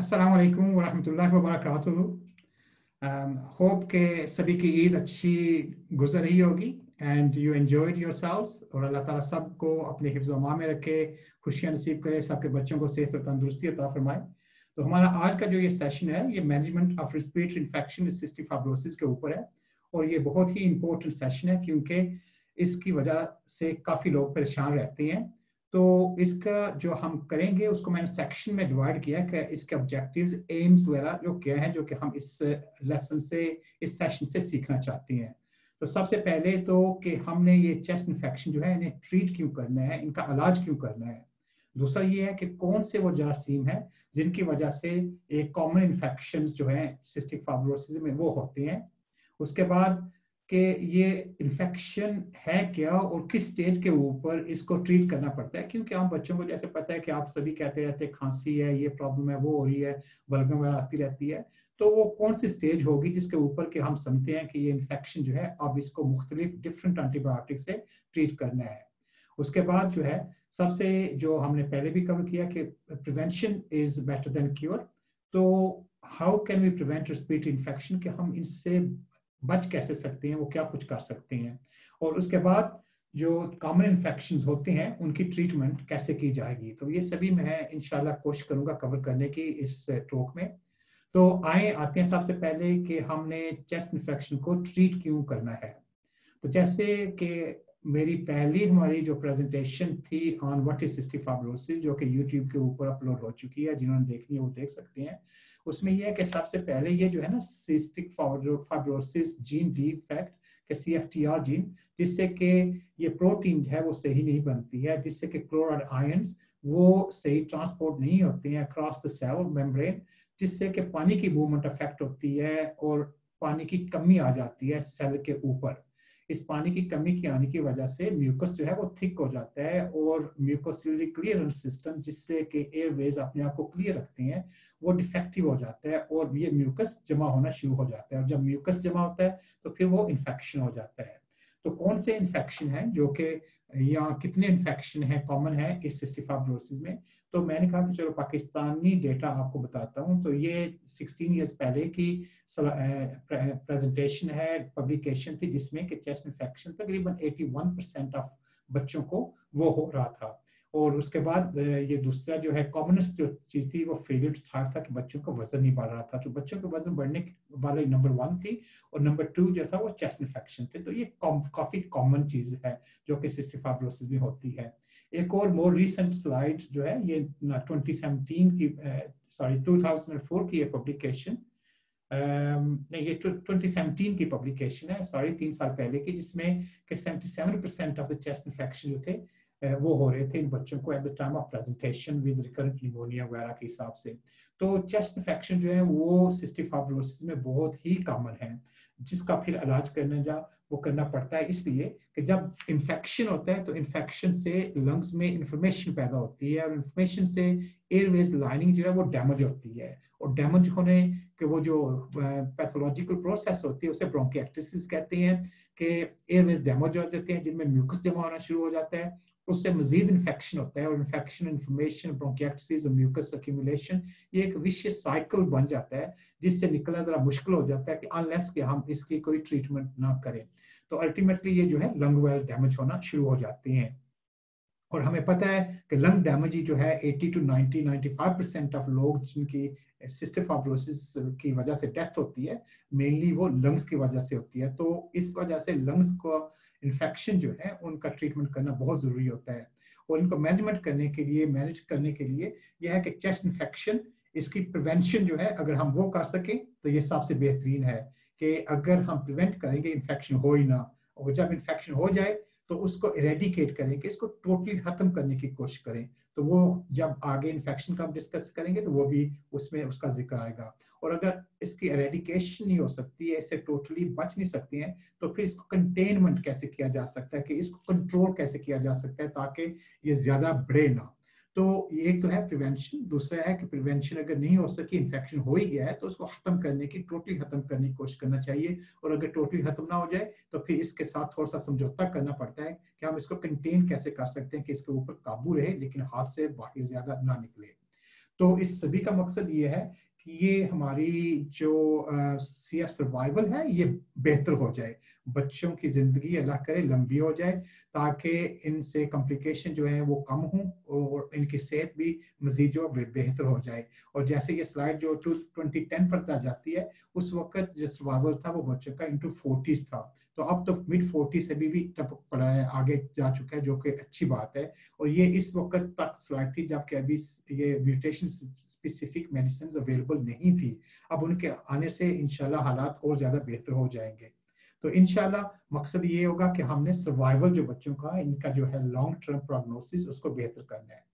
अस्सलाम वालेकुम वरहमतुल्लाहि वबरकातुहू होप के सभी की ईद अच्छी गुजर रही होगी एंड यू एंजॉयड योरसेल्व्स और अल्लाह ताला सबको अपने हिफ्ज़ व में रखे, खुशियाँ नसीब करे, सबके बच्चों को सेहत और तंदुरुस्ती अता फरमाए। तो हमारा आज का जो ये सेशन है, ये management of respiratory infection cystic fibrosis के ऊपर है और ये बहुत ही इंपॉर्टेंट सेशन है क्योंकि इसकी वजह से काफ़ी लोग परेशान रहते हैं। तो इसका जो हम करेंगे, उसको मैंने सेक्शन में डिवाइड किया कि इसके ऑब्जेक्टिव्स एम्स वगैरह जो क्या है, जो कि हम इस लेसन से, इस सेशन से सीखना चाहते हैं। तो सबसे पहले तो कि हमने ये चेस्ट इन्फेक्शन जो है, इन्हें ट्रीट क्यों करना है, इनका इलाज क्यों करना है? दूसरा ये है कि कौन से वो जरासीम है, जिनकी वजह से एक कॉमन इन्फेक्शन जो है सिस्टिक फाइब्रोसिस में वो होते हैं। उसके बाद कि ये इन्फेक्शन है क्या और किस स्टेज के ऊपर इसको ट्रीट करना पड़ता है? क्योंकि हम बच्चों को जैसे पता है कि आप सभी कहते रहते हैं, खांसी है, ये प्रॉब्लम है, वो हो रही है बलगम वगैरह आती रहती है। तो वो कौन सी स्टेज होगी जिसके ऊपर के हम समझते हैं कि ये इन्फेक्शन जो है, अब इसको मुख्तलिफ़ डिफरेंट एंटीबायोटिक से ट्रीट करना है। उसके बाद जो है, सबसे जो हमने पहले भी कवर किया कि prevention is better than cure तो how can we prevent respiratory infection कि हम इससे बच कैसे सकते हैं, वो क्या कुछ कर सकते हैं। और उसके बाद जो कॉमन इन्फेक्शन होते हैं, उनकी ट्रीटमेंट कैसे की जाएगी। तो ये सभी मैं इनशाला कोशिश करूँगा कवर करने की इस टॉक में। तो आए, आते हैं सबसे पहले कि हमने चेस्ट इन्फेक्शन को ट्रीट क्यों करना है। तो जैसे कि मेरी पहली हमारी जो प्रेजेंटेशन थी on what is cystic fibrosis जो कि यूट्यूब के ऊपर अपलोड हो चुकी है, जिन्होंने देखनी है वो देख सकते हैं। उसमें यह है कि सबसे पहले ये जो है ना सिस्टिक फाइब्रोसिस जीन डिफेक्ट के C F T R gene जिससे कि ये प्रोटीन है वो सही नहीं बनती है, जिससे कि क्लोराइड आयंस वो सही ट्रांसपोर्ट नहीं होते हैं अक्रॉस द सेल मेम्ब्रेन जिससे कि पानी की मूवमेंट अफेक्ट होती है और पानी की कमी आ जाती है सेल के ऊपर। इस पानी की कमी के आने की वजह से म्यूकस जो है वो थिक हो जाता है और म्यूकोसिलरी क्लियरेंस सिस्टम जिससे कि एयरवेज अपने आप को क्लियर रखते हैं, वो डिफेक्टिव हो जाता है और ये म्यूकस जमा होना शुरू हो जाता है। और जब म्यूकस जमा होता है तो फिर वो इन्फेक्शन हो जाता है। तो कौन से इन्फेक्शन है जो कि, या कितने इन्फेक्शन है कॉमन है इस सिस्टिफाब्रोसिस में? तो मैंने कहा कि चलो पाकिस्तानी डेटा आपको बताता हूँ। तो ये 16 इयर्स पहले की प्रेजेंटेशन है पब्लिकेशन थी जिसमें कि चेस्ट इन्फेक्शन तकरीबन 81 परसेंट ऑफ़ बच्चों को वो हो रहा था। और उसके बाद ये दूसरा जो है कॉमनेस्ट जो चीज़ थी वो फेलियर था, था कि बच्चों का वज़न नहीं बढ़ रहा था। तो बच्चों का वज़न बढ़ने वाले नंबर वन थी और नंबर टू जो था वो चेस्ट इन्फेक्शन थे। तो ये काफ़ी कॉमन चीज़ है जो कि सिस्टिफाइब्रोसिस में होती है। एक और मोर रिसेंट स्लाइड जो है ये 2017 की सॉरी uh, 2004 की पब्लिकेशन नहीं ये 2017 की पब्लिकेशन है सॉरी तीन साल पहले की जिसमें कि 77 percent of the chest infection जो थे वो हो रहे थे इन बच्चों को at the time of presentation with recurrent pneumonia वगैरह के हिसाब से। तो चेस्ट इन्फेक्शन जो है वो सिस्टिक फाइब्रोसिस में बहुत ही कॉमन है जिसका फिर इलाज करने जा वो करना पड़ता है। इसलिए कि जब इन्फेक्शन होता है तो इन्फेक्शन से लंग्स में इन्फ्लेमेशन पैदा होती है और इन्फ्लेमेशन से एयरवेज लाइनिंग जो है वो डैमेज होती है। और डैमेज होने के वो जो पैथोलॉजिकल प्रोसेस होती है, उसे ब्रोंकिएक्टिसिस कहते हैं कि एयरवेज डैमेज हो जाते हैं, जिनमें म्यूकस जमा होना शुरू हो जाता है। उससे मजीद इन्फेक्शन होता है और infection information bronchiectasis mucus accumulation ये एक विश्व साइकिल बन जाता है, जिससे निकलना जरा मुश्किल हो जाता है कि अनलेस कि हम इसकी कोई ट्रीटमेंट ना करें। तो अल्टीमेटली ये जो है लंग वेल डैमेज होना शुरू हो जाती हैं। और हमें पता है कि लंग डैमेज जो है 80 टू 90 95 परसेंट ऑफ़ लोग जिनकी सिस्टिक फाइब्रोसिस की वजह से डेथ होती है मेनली वो लंग्स की वजह से होती है। तो इस वजह से लंग्स को इन्फेक्शन जो है, उनका ट्रीटमेंट करना बहुत ज़रूरी होता है। और इनको मैनेजमेंट करने के लिए मैनेज करने के लिए यह है कि चेस्ट इन्फेक्शन इसकी प्रिवेंशन जो है, अगर हम वो कर सकें तो ये सबसे बेहतरीन है कि अगर हम प्रिवेंट करेंगे इन्फेक्शन हो ही ना। और जब इन्फेक्शन हो जाए तो उसको इरेडिकेट करें कि इसको टोटली खत्म करने की कोशिश करें। तो वो जब आगे इन्फेक्शन का हम डिस्कस करेंगे तो वो भी उसमें उसका ज़िक्र आएगा। और अगर इसकी एरेडिकेशन नहीं हो सकती है, इससे टोटली बच नहीं सकती हैं तो फिर इसको कंटेनमेंट कैसे किया जा सकता है, कि इसको कंट्रोल कैसे किया जा सकता है, ताकि ये ज़्यादा बढ़े ना। तो एक तो है प्रिवेंशन दूसरा है कि प्रिवेंशन अगर नहीं हो सकी इन्फेक्शन हो ही गया है तो उसको खत्म करने की टोटली खत्म करने की कोशिश करना चाहिए। और अगर टोटली खत्म ना हो जाए तो फिर इसके साथ थोड़ा सा समझौता करना पड़ता है कि हम इसको कंटेन कैसे कर सकते हैं कि इसके ऊपर काबू रहे, लेकिन हाथ से बाकी ज़्यादा ना निकले। तो इस सभी का मकसद ये है कि ये हमारी जो सी सर्वाइवल है ये बेहतर हो जाए। बच्चों की ज़िंदगी अल्लाह करे लंबी हो जाए ताकि इनसे कॉम्प्लिकेशन जो है वो कम हो और इनकी सेहत भी मजीद जो बेहतर हो जाए। और जैसे ये स्लाइड जो टू ट्वेंटी टेन पर जाती है उस वक्त जो सर्वाइवल था वो बच्चों का इंटू फोर्टीज था। तो अब तो मिड फोर्टी से भी, भी टपक पड़ा है आगे जा चुका है जो कि अच्छी बात है। और ये इस वक्त तक स्लाइड थी जबकि अभी ये म्यूटेशन स्पेसिफिक मेडिसिन अवेलेबल नहीं थी, अब उनके आने से इनशाला हालात और ज़्यादा बेहतर हो जाएँगे। तो इनशाला मकसद ये होगा कि हमने सर्वाइवल जो बच्चों का, इनका जो है लॉन्ग टर्म प्रोग्नोसिस उसको बेहतर करना है।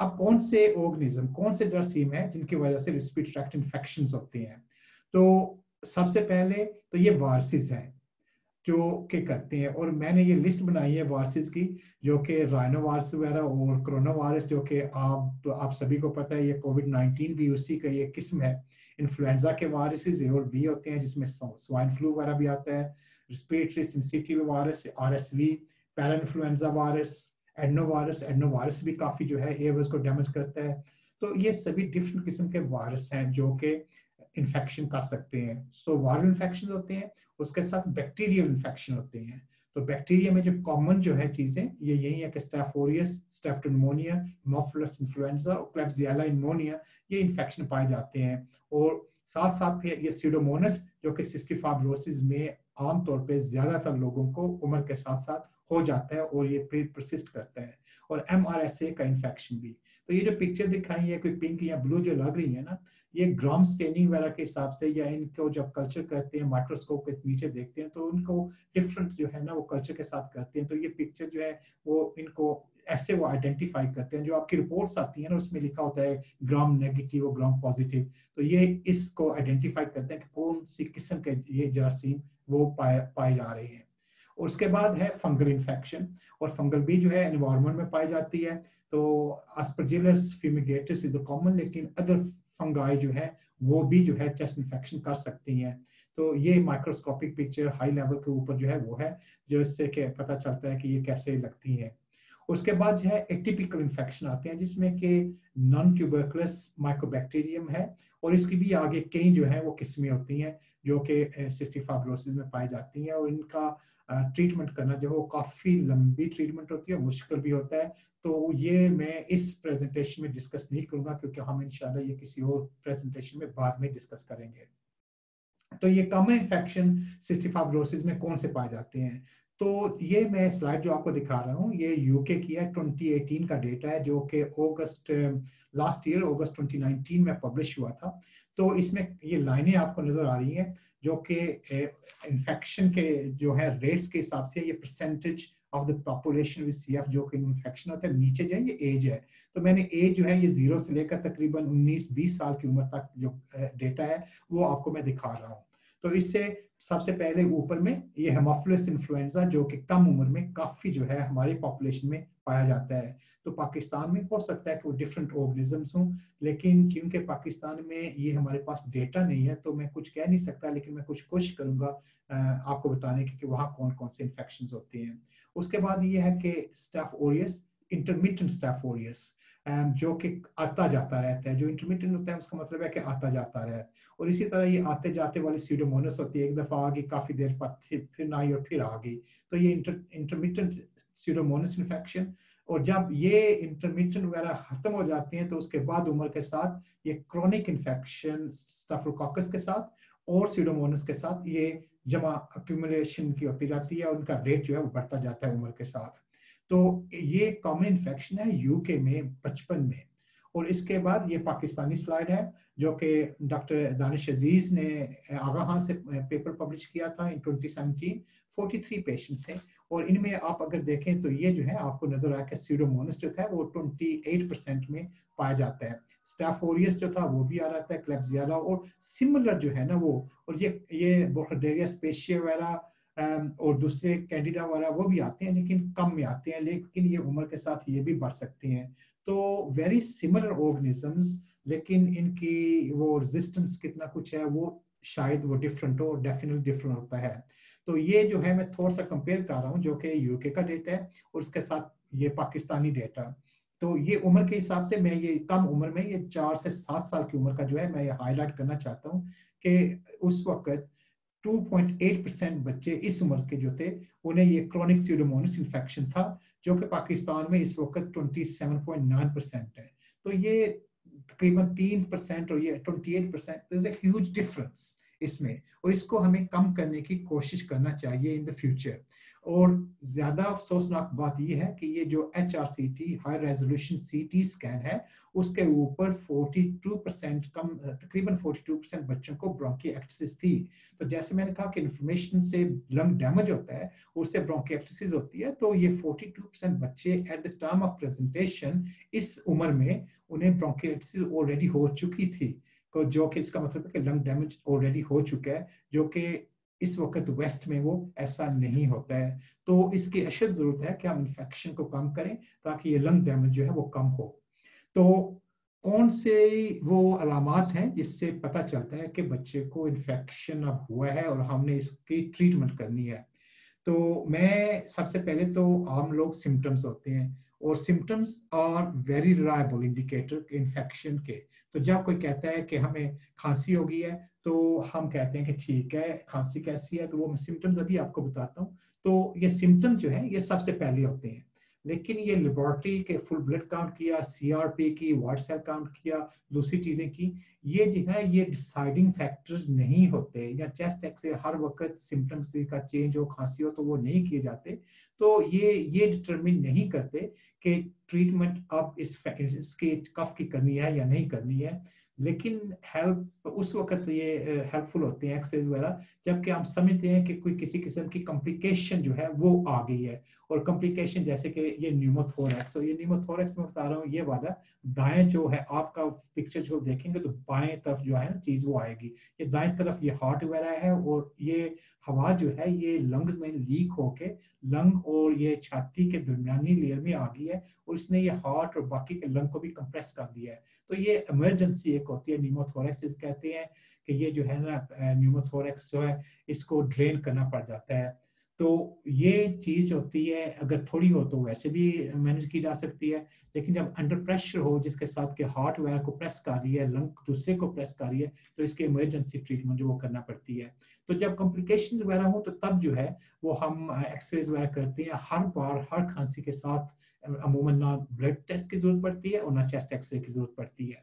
अब कौन से ऑर्गेनिज्म कौन से जरासीम है जिनकी वजह से रिस्पिरेटरी ट्रैक्ट इन्फेक्शन होती हैं? तो सबसे पहले तो ये वारसिस हैं। जो के करते हैं? और मैंने ये लिस्ट बनाई है वायरसेस की, जो कि राइनो वायरस वगैरह और कोरोना वायरस जो कि आप तो आप सभी को पता है, ये कोविड 19 भी उसी का ये किस्म है। इन्फ्लुएंजा के वायरसेस और बी होते हैं, जिसमें स्वाइन फ्लू वगैरह भी आता है respiratory sensitive virus R S V para influenza virus adeno virus adeno virus भी काफ़ी जो है एयरवेज को डैमेज करता है। तो ये सभी डिफरेंट किस्म के वायरस हैं, जो कि इन्फेक्शन कर सकते हैं। सो वायरल इन्फेक्शन होते हैं, उसके साथ बैक्टीरियल इन्फेक्शन होते हैं। तो बैक्टीरिया में जो कॉमन जो है चीज़ें, ये यही है कि स्टेफोरियस स्टेप्टोनिमोनिया मोफलस इन्फ्लुएंजा और क्लेब्सियाला इनमोनिया ये इन्फेक्शन पाए जाते हैं। और साथ साथ फिर ये सीडोमोनस जो कि सिस्टिक फाइब्रोसिस में आमतौर पे ज़्यादातर लोगों को उम्र के साथ साथ हो जाता है और ये प्रसिस्ट करता है। और एमआरएसए का इन्फेक्शन भी। तो ये जो पिक्चर दिखाई है, कोई पिंक या ब्लू जो लग रही है ना ये ग्राम स्टेनिंग वगैरह के हिसाब से या इनको जब कल्चर करते हैं माइक्रोस्कोप के नीचे देखते हैं तो उनको डिफरेंट जो है ना वो कल्चर के साथ करते हैं। तो ये पिक्चर जो है, वो इनको ऐसे वो आइडेंटिफाई करते हैं, जो आपकी रिपोर्ट्स आती है ना, उसमें लिखा होता है ग्राम नेगेटिव और ग्राम पॉजिटिव तो ये इसको आइडेंटिफाई करते हैं कि कौन सी किस्म के ये जरासीम वो पाए पाए जा रहे हैं। और उसके बाद है फंगल इन्फेक्शन और फंगल भी जो है एनवायरमेंट में पाई जाती है। तो aspergillus fumigatus is the common लेकिन अदर फंगाई जो है, वो भी जो है चेस्ट इन्फेक्शन कर सकती हैं। तो ये माइक्रोस्कोपिक पिक्चर हाई लेवल के ऊपर जो है, वो है, जो इससे के पता चलता है कि ये कैसे लगती है। उसके बाद जो है एटिपिकल इन्फेक्शन आते हैं, जिसमें कि नॉन ट्यूबरकुलस माइक्रोबैक्टीरियम है, और इसकी भी आगे कई जो है, वो किस्में होती हैं, जो कि सिस्टिक फाइब्रोसिस में पाई जाती हैं, और इनका ट्रीटमेंट करना जो वो काफ़ी लंबी ट्रीटमेंट होती है मुश्किल भी होता है। तो ये मैं इस प्रेजेंटेशन में डिस्कस नहीं करूँगा क्योंकि हम इंशाल्लाह ये किसी और प्रेजेंटेशन में बाद में डिस्कस करेंगे। तो ये कॉमन इन्फेक्शन सिस्टिफाइब्रोसिस में कौन से पाए जाते हैं? तो ये मैं स्लाइड जो आपको दिखा रहा हूँ, ये यूके की है 2018 का डेटा है जो कि अगस्त लास्ट ईयर अगस्त 2019 में पब्लिश हुआ था। तो इसमें ये लाइनें आपको नज़र आ रही हैं। जो कि इन्फेक्शन के जो है रेट्स के हिसाब से ये percentage of the population with CF जो कि इन्फेक्शन होता है, नीचे जो है ये एज है। तो मैंने एज जो है ये ज़ीरो से लेकर तकरीबन 19-20 साल की उम्र तक जो डेटा है, वो आपको मैं दिखा रहा हूँ। तो इससे सबसे पहले ऊपर में ये हेमोफिलस इन्फ्लुएंजा जो कि कम उम्र में काफ़ी जो है हमारी पॉपुलेशन में पाया जाता है। तो पाकिस्तान में हो सकता है कि वो डिफरेंट ऑर्गेनिजम्स हों, लेकिन क्योंकि पाकिस्तान में ये हमारे पास डेटा नहीं है तो मैं कुछ कह नहीं सकता, लेकिन मैं कुछ कोशिश करूँगा आपको बताने की कि वहाँ कौन कौन से इन्फेक्शन होते हैं। उसके बाद ये है कि staph aureus intermediate staph aureus जो कि आता जाता रहता है। जो इंटरमीडियंट होता है, उसका मतलब है कि आता जाता रहे। और इसी तरह ये आते जाते वाली सीडोमोनस होती है, एक दफ़ा आ गई काफ़ी देर पर फिर ना आई और फिर आ गई तो ये इंटरमीडियंट सीडोमोनस इन्फेक्शन और जब ये इंटरमीडियंट वगैरह खत्म हो जाते हैं तो उसके बाद उम्र के साथ ये क्रोनिक इन्फेक्शन स्टाफोकोकस के साथ और सीडोमोनस के साथ ये जमा अक्यूमुलेशन की होती जाती है उनका रेट जो है वो बढ़ता जाता है उम्र के साथ। तो ये कॉमन इन्फेक्शन है यूके में, बचपन में। और इसके बाद ये पाकिस्तानी स्लाइड है, जो कि डॉक्टर दानिश अज़ीज़ ने आगाह से पेपर पब्लिश किया था इन 2017 43 पेशेंट्स थे। और इनमें आप अगर देखें तो ये जो है आपको नज़र आया कि सीडोमोनस जो था वो 28 परसेंट में पाया जाता है। स्टाफोरियस जो था वो भी आ रहा था क्लेब्जियाला और सिमिलर जो है ना वो, और ये ये बोखडेरिया स्पेशिया वगैरह और दूसरे कैंडिडा वगैरह वो भी आते हैं, लेकिन कम में आते हैं, लेकिन ये उम्र के साथ ये भी बढ़ सकते हैं। तो वेरी सिमिलर ऑर्गेनिजम्स लेकिन इनकी वो रेजिस्टेंस कितना कुछ है, वो शायद वो डिफरेंट हो डेफिनेटली डिफरेंट होता है। तो ये जो है, मैं थोड़ा सा कंपेयर कर रहा हूँ, जो कि यूके का डेटा है और उसके साथ ये पाकिस्तानी डेटा तो ये उम्र के हिसाब से मैं ये कम उम्र में, ये चार से सात साल की उम्र का जो है, मैं ये हाईलाइट करना चाहता हूँ कि उस वक्त 2.8 परसेंट बच्चे इस उम्र के जो थे, उन्हें ये क्रॉनिक सीडोमोनस इन्फेक्शन था, जो कि पाकिस्तान में इस वक्त 27.9 परसेंट है। तो ये तकरीबन तीन परसेंट और ये 28 परसेंट डिफरेंस इसमें, और इसको हमें कम करने की कोशिश करना चाहिए इन द फ्यूचर और ज़्यादा अफसोसनाक बात यह है कि ये जो H R C T high resolution C T scan है, उसके ऊपर 42 परसेंट कम, तकरीबन 42 परसेंट बच्चों को ब्रोंकिएक्टिस थी। तो जैसे मैंने कहा कि इन्फॉर्मेशन से लंग डैमेज होता है, उससे ब्रोंकिएक्टिस होती है तो ये 42 परसेंट बच्चे at the time of presentation इस उम्र में उन्हें ब्रोंकिएक्टिस ऑलरेडी हो चुकी थी। तो जो कि इसका मतलब है कि लंग डैमेज ऑलरेडी हो चुका है, जो कि इस वक्त वेस्ट में वो ऐसा नहीं होता है। तो इसकी अशद ज़रूरत है कि हम इन्फेक्शन को कम करें ताकि ये लंग डैमेज जो है वो कम हो। तो कौन से वो अलामत हैं जिससे पता चलता है कि बच्चे को इन्फेक्शन अब हुआ है और हमने इसकी ट्रीटमेंट करनी है? तो मैं सबसे पहले तो आम लोग सिम्टम्स होते हैं। और symptoms are very reliable indicator infection के। तो जब कोई कहता है कि हमें खांसी हो गई है तो हम कहते हैं कि ठीक है, खांसी कैसी है? तो वो सिम्टम्स अभी आपको बताता हूँ। तो ये सिम्टम्स जो है, ये सबसे पहले होते हैं। लेकिन ये लेबोरेटरी के फुल ब्लड काउंट किया सीआरपी की वाइट सेल काउंट किया, दूसरी चीज़ें की, ये जो है, ये डिसाइडिंग फैक्टर्स नहीं होते या चेस्ट एक्सरे हर वक्त सिम्टम्स का चेंज हो, खांसी हो तो वो नहीं किए जाते। तो ये ये डिटरमिन नहीं करते कि ट्रीटमेंट अब इस इसके कफ की करनी है या नहीं करनी है। लेकिन हेल्प उस वक्त ये हेल्पफुल होते हैं एक्सरसाइज वगैरह, जबकि हम समझते हैं कि कोई किसी किस्म की कॉम्प्लिकेशन जो है, वो आ गई है। और कॉम्प्लिकेशन जैसे कि ये न्यूमोथोरेक्स और ये न्यूमोथोरेक्स में बता रहा हूँ, ये वाला दाएँ जो है, आपका पिक्चर जो देखेंगे तो बाएँ तरफ़ जो है ना, चीज़ वो आएगी। ये दाएँ तरफ़ ये हार्ट वगैरह है और ये हवा जो है, ये लंग्स में लीक होके लंग और ये छाती के दरमियानी लेयर में आ गई है और इसने ये हार्ट और बाकी के लंग को भी कंप्रेस कर दिया है। तो ये इमरजेंसी एक होती है न्यूमोथोरेक्स कहते हैं कि ये जो है ना न्यूमोथोरेक्स जो है, इसको ड्रेन करना पड़ जाता है। तो ये चीज़ होती है, अगर थोड़ी हो तो वैसे भी मैनेज की जा सकती है, लेकिन जब अंडर प्रेशर हो, जिसके साथ के हार्ट वगैरह को प्रेस कर रही है लंग दूसरे को प्रेस कर रही है तो इसके इमरजेंसी ट्रीटमेंट जो वो करना पड़ती है। तो जब कॉम्प्लिकेशन वगैरह हो तो तब जो है, वो हम एक्सरेज वगैरह करते हैं। हर बार, हर खांसी के साथ अमूमन ना ब्लड टेस्ट की ज़रूरत पड़ती है और ना चेस्ट एक्सरे की ज़रूरत पड़ती है।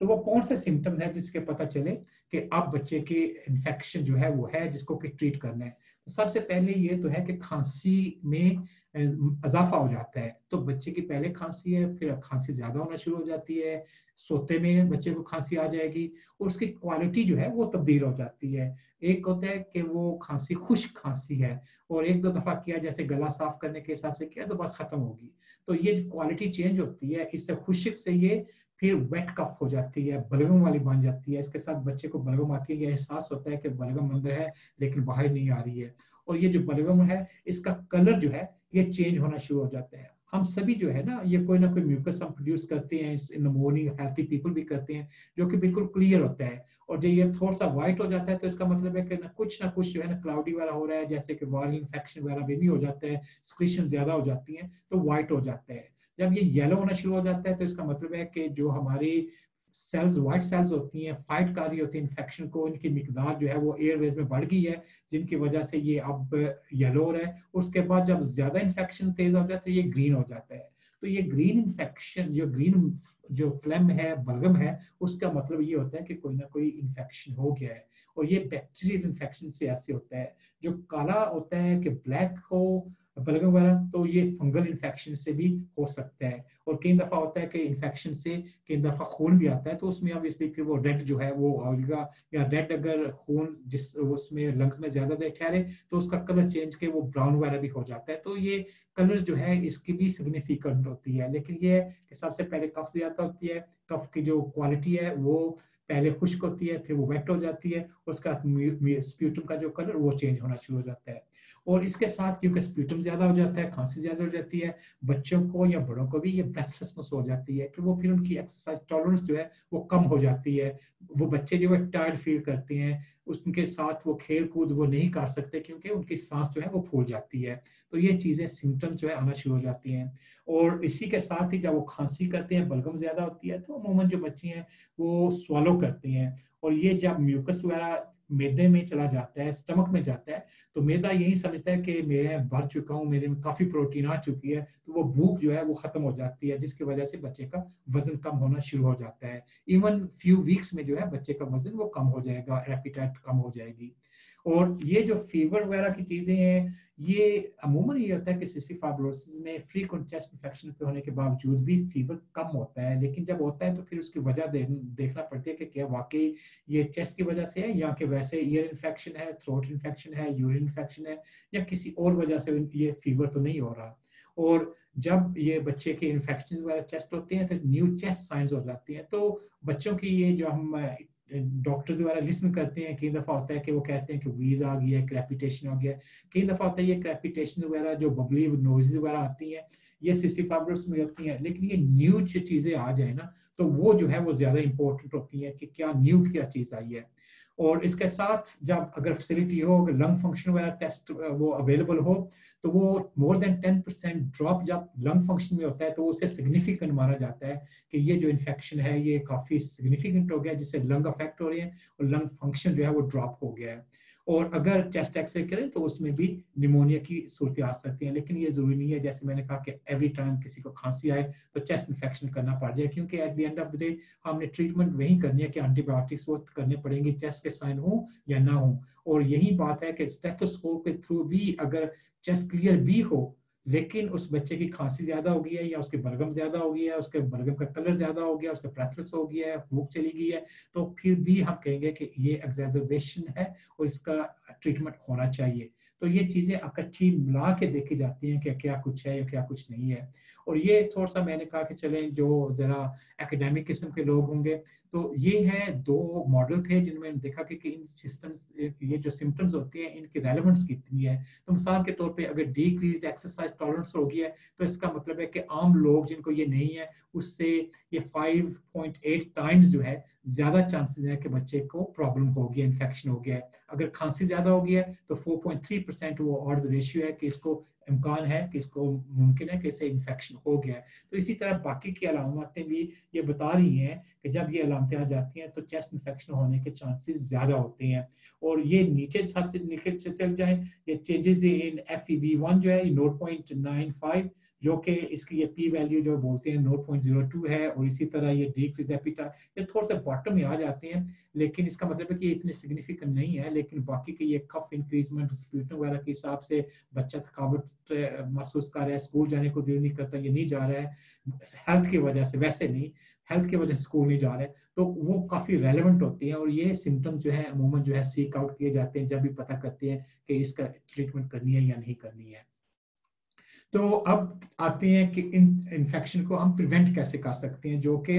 तो वो कौन से सिम्टम्स है जिसके पता चले कि अब बच्चे की इन्फेक्शन जो है, वो है जिसको कि ट्रीट करना है? सबसे पहले ये तो है कि खांसी में इजाफा हो जाता है। तो बच्चे की पहले खांसी है, फिर खांसी ज़्यादा होना शुरू हो जाती है, सोते में बच्चे को खांसी आ जाएगी और उसकी क्वालिटी जो है वो तब्दील हो जाती है। एक होता है कि वो खांसी, खुश खांसी है और एक दो दफ़ा किया, जैसे गला साफ़ करने के हिसाब से किया तो बस खत्म होगी। तो ये क्वालिटी चेंज होती है, इससे खुशक से ये फिर वेट कफ हो जाती है, बलगम वाली बन जाती है। इसके साथ बच्चे को बलगम आती है। यह एहसास होता है कि बलगम अंदर है, लेकिन बाहर नहीं आ रही है। और ये जो बलगम है, इसका कलर जो है, ये चेंज होना शुरू हो जाता है। हम सभी जो है ना, ये कोई ना कोई म्यूकस हम प्रोड्यूस करते हैं मॉर्निंग हेल्थी पीपल भी करते हैं, जो कि बिल्कुल क्लियर होता है। और जब ये थोड़ा सा व्हाइट हो जाता है तो इसका मतलब है कि ना कुछ ना कुछ जो है ना क्लाउडी वाला हो रहा है, जैसे कि वायरल इन्फेक्शन वगैरह भी हो जाता है स्क्रीशन ज़्यादा हो जाती है तो व्हाइट हो जाता है। जब ये येलो होना शुरू हो जाता है तो इसका मतलब है कि जो हमारी सेल्स व्हाइट सेल्स होती हैं फाइट कर रही होती है इन्फेक्शन को, इनकी मिकदार जो है वो एयरवेज में बढ़ गई है, जिनकी वजह से ये अब येलो हो रहा है। उसके बाद जब ज़्यादा इन्फेक्शन तेज हो जाता है तो ये ग्रीन हो जाता है। तो ये ग्रीन इन्फेक्शन जो ग्रीन जो फ्लेम है, बलगम है, उसका मतलब ये होता है कि कोई ना कोई इन्फेक्शन हो गया है। और ये बैक्टीरियल इन्फेक्शन से ऐसे होता है, जो काला होता है कि ब्लैक हो बलगम वगैरह तो ये फंगल इन्फेक्शन से भी हो सकता है। और कई दफ़ा होता है कि इन्फेक्शन से कई दफ़ा खून भी आता है तो उसमें ऑब्वियसली फिर वो रेड जो है वो आएगा या रेड अगर खून जिस उसमें लंग्स में ज़्यादा देर ठहरे तो उसका कलर चेंज के वो ब्राउन वगैरह भी हो जाता है। तो ये कलर जो है, इसकी भी सिग्निफिकेंट होती है। लेकिन ये कि सबसे पहले कफ ज़्यादा होती है कफ की जो क्वालिटी है, वो पहले खुश्क होती है, फिर वो वेट हो जाती है, उसका स्प्यूटम का जो कलर वो चेंज होना शुरू हो जाता है। और इसके साथ क्योंकि स्प्यूटम ज़्यादा हो जाता है, खांसी ज़्यादा हो जाती है, बच्चों को या बड़ों को भी ये ब्रेथलेसनेस हो जाती है, कि वो फिर उनकी एक्सरसाइज टॉलरेंस जो है, वो कम हो जाती है। वो बच्चे जो है टायर्ड फील करते हैं, उसके साथ वो खेल कूद वो नहीं कर सकते, क्योंकि उनकी सांस जो है वो फूल जाती है। तो ये चीज़ें सिम्टम जो है आना शुरू हो जाती हैं। और इसी के साथ ही जब वो खांसी करते हैं, बलगम ज़्यादा होती है तो अमूमन जो बच्चे हैं, वो स्वालो करते हैं। और ये जब म्यूकस वगैरह मैदे में चला जाता है, स्टमक में जाता है तो मैदा यही समझता है कि मैं भर चुका हूँ, मेरे में काफ़ी प्रोटीन आ चुकी है तो वो भूख जो है वो खत्म हो जाती है, जिसकी वजह से बच्चे का वज़न कम होना शुरू हो जाता है। इवन फ्यू वीक्स में जो है बच्चे का वज़न वो कम हो जाएगा एपिटाइट कम हो जाएगी। और ये जो फीवर वगैरह की चीज़ें हैं ये अमूमन ये होता है कि सिस्टिक फाइब्रोसिस में फ्रीक्वेंट चेस्ट इन्फेक्शन के होने के बावजूद भी फीवर कम होता है लेकिन जब होता है तो फिर उसकी वजह दे, देखना पड़ती है कि क्या वाकई ये चेस्ट की वजह से है या कि वैसे ईयर इन्फेक्शन है थ्रोट इन्फेक्शन है यूरिन इन्फेक्शन है या किसी और वजह से ये फीवर तो नहीं हो रहा। और जब ये बच्चे के इन्फेक्शन वगैरह चेस्ट होते हैं तो न्यू चेस्ट साइंस हो जाती हैं। तो बच्चों की ये जो हम डॉक्टर द्वारा लिसन करते हैं, कई दफ़ा होता है कि वो कहते हैं कि वीज आ गया है क्रेपिटेशन हो गया कई दफ़ा होता है ये क्रेपिटेशन वगैरह जो बबली नोज़ वगैरह आती हैं, ये सिस्टिफाइब्रोस में होती हैं, लेकिन ये न्यू चीज़ें आ जाए ना तो वो जो है वो ज़्यादा इंपॉर्टेंट होती है कि क्या न्यू क्या चीज़ आई है। और इसके साथ जब अगर फैसिलिटी हो, अगर लंग फ़ंक्शन वगैरह टेस्ट वो अवेलेबल हो तो वो more than ten percent drop जब लंग फ़ंक्शन में होता है तो उसे सिग्निफिकेंट माना जाता है कि ये जो इन्फेक्शन है, ये काफ़ी सिग्निफिकेंट हो गया, जिससे लंग अफेक्ट हो रहे हैं और लंग फ़ंक्शन जो है वो ड्रॉप हो गया है। और अगर चेस्ट एक्सरे करें तो उसमें भी निमोनिया की सूरत आ सकती है। लेकिन ये ज़रूरी नहीं है, जैसे मैंने कहा कि एवरी टाइम किसी को खांसी आए तो चेस्ट इन्फेक्शन करना पड़ जाए, क्योंकि at the end of the day हमने ट्रीटमेंट वही करनी है कि एंटीबायोटिक्स वो करने पड़ेंगे चेस्ट के साइन हो या ना हो। और यही बात है कि स्टेथोस्कोप के थ्रू भी अगर चेस्ट क्लियर भी हो लेकिन उस बच्चे की खांसी ज़्यादा हो गई है या उसके बलगम ज़्यादा हो गया है, उसके बलगम का कलर ज़्यादा हो गया, उससे ब्रेथलेस हो गया है, भूख चली गई है तो फिर भी हम कहेंगे कि ये एग्जेजर्वेशन है और इसका ट्रीटमेंट होना चाहिए। तो ये चीज़ें इकट्ठी मिला के देखी जाती हैं कि क्या कुछ है या क्या कुछ नहीं है। और ये थोड़ा सा मैंने कहा कि चलें जो जरा एकेडमिक किस्म के लोग होंगे तो ये है दो मॉडल थे जिनमें देखा कि, इन सिस्टम्स ये जो सिम्टम्स होते हैं इनकी रेलेवेंस कितनी है। तो मिसाल के तौर पे अगर डिक्रीज एक्सरसाइज टॉलरेंस हो गया है तो इसका मतलब है कि आम लोग जिनको ये नहीं है उससे ये 5.8 टाइम्स जो है, ज़्यादा चांसेस है कि बच्चे को प्रॉब्लम हो गया इन्फेक्शन हो गया। है अगर खांसी ज़्यादा हो गया है तो 4.3 परसेंट वो ऑर्ड रेशियो है कि इसको इम्कान है, कि इसको मुमकिन है कि इसे इन्फेक्शन हो गया है। तो इसी तरह बाकी की अलामतें भी ये बता रही हैं कि जब ये अलामतें आ जाती हैं तो चेस्ट इन्फेक्शन होने के चांसेस ज़्यादा होते हैं। और ये नीचे सबसे नीचे चल जाए, ये चेंजेस इन एफ़ ई जो है नोट पॉइंट नाइन फाइव जो कि इसकी ये पी वैल्यू जो बोलते हैं नोट पॉइंट ज़ीरो टू है, और इसी तरह ये डिक्रीज एपिटा ये थोड़े से बॉटम में आ जाते हैं, लेकिन इसका मतलब है कि ये इतने सिग्निफिकेंट नहीं है, लेकिन बाकी के ये कफ इंक्रीजमेंट स्प्यूटन वगैरह के हिसाब से बच्चा थकावट महसूस कर रहा है स्कूल जाने को दिल नहीं करता, ये नहीं जा रहा है हेल्थ की वजह से, वैसे नहीं हेल्थ की वजह से स्कूल नहीं जा रहे तो वो काफ़ी रेलिवेंट होती हैं, और ये सिम्टम्स जो है, अमूमन जो है सीक आउट किए जाते हैं, जब भी पता करते हैं कि इसका ट्रीटमेंट करनी है या नहीं करनी है। तो अब आते हैं कि इन इन्फेक्शन को हम प्रिवेंट कैसे कर सकते हैं, जो कि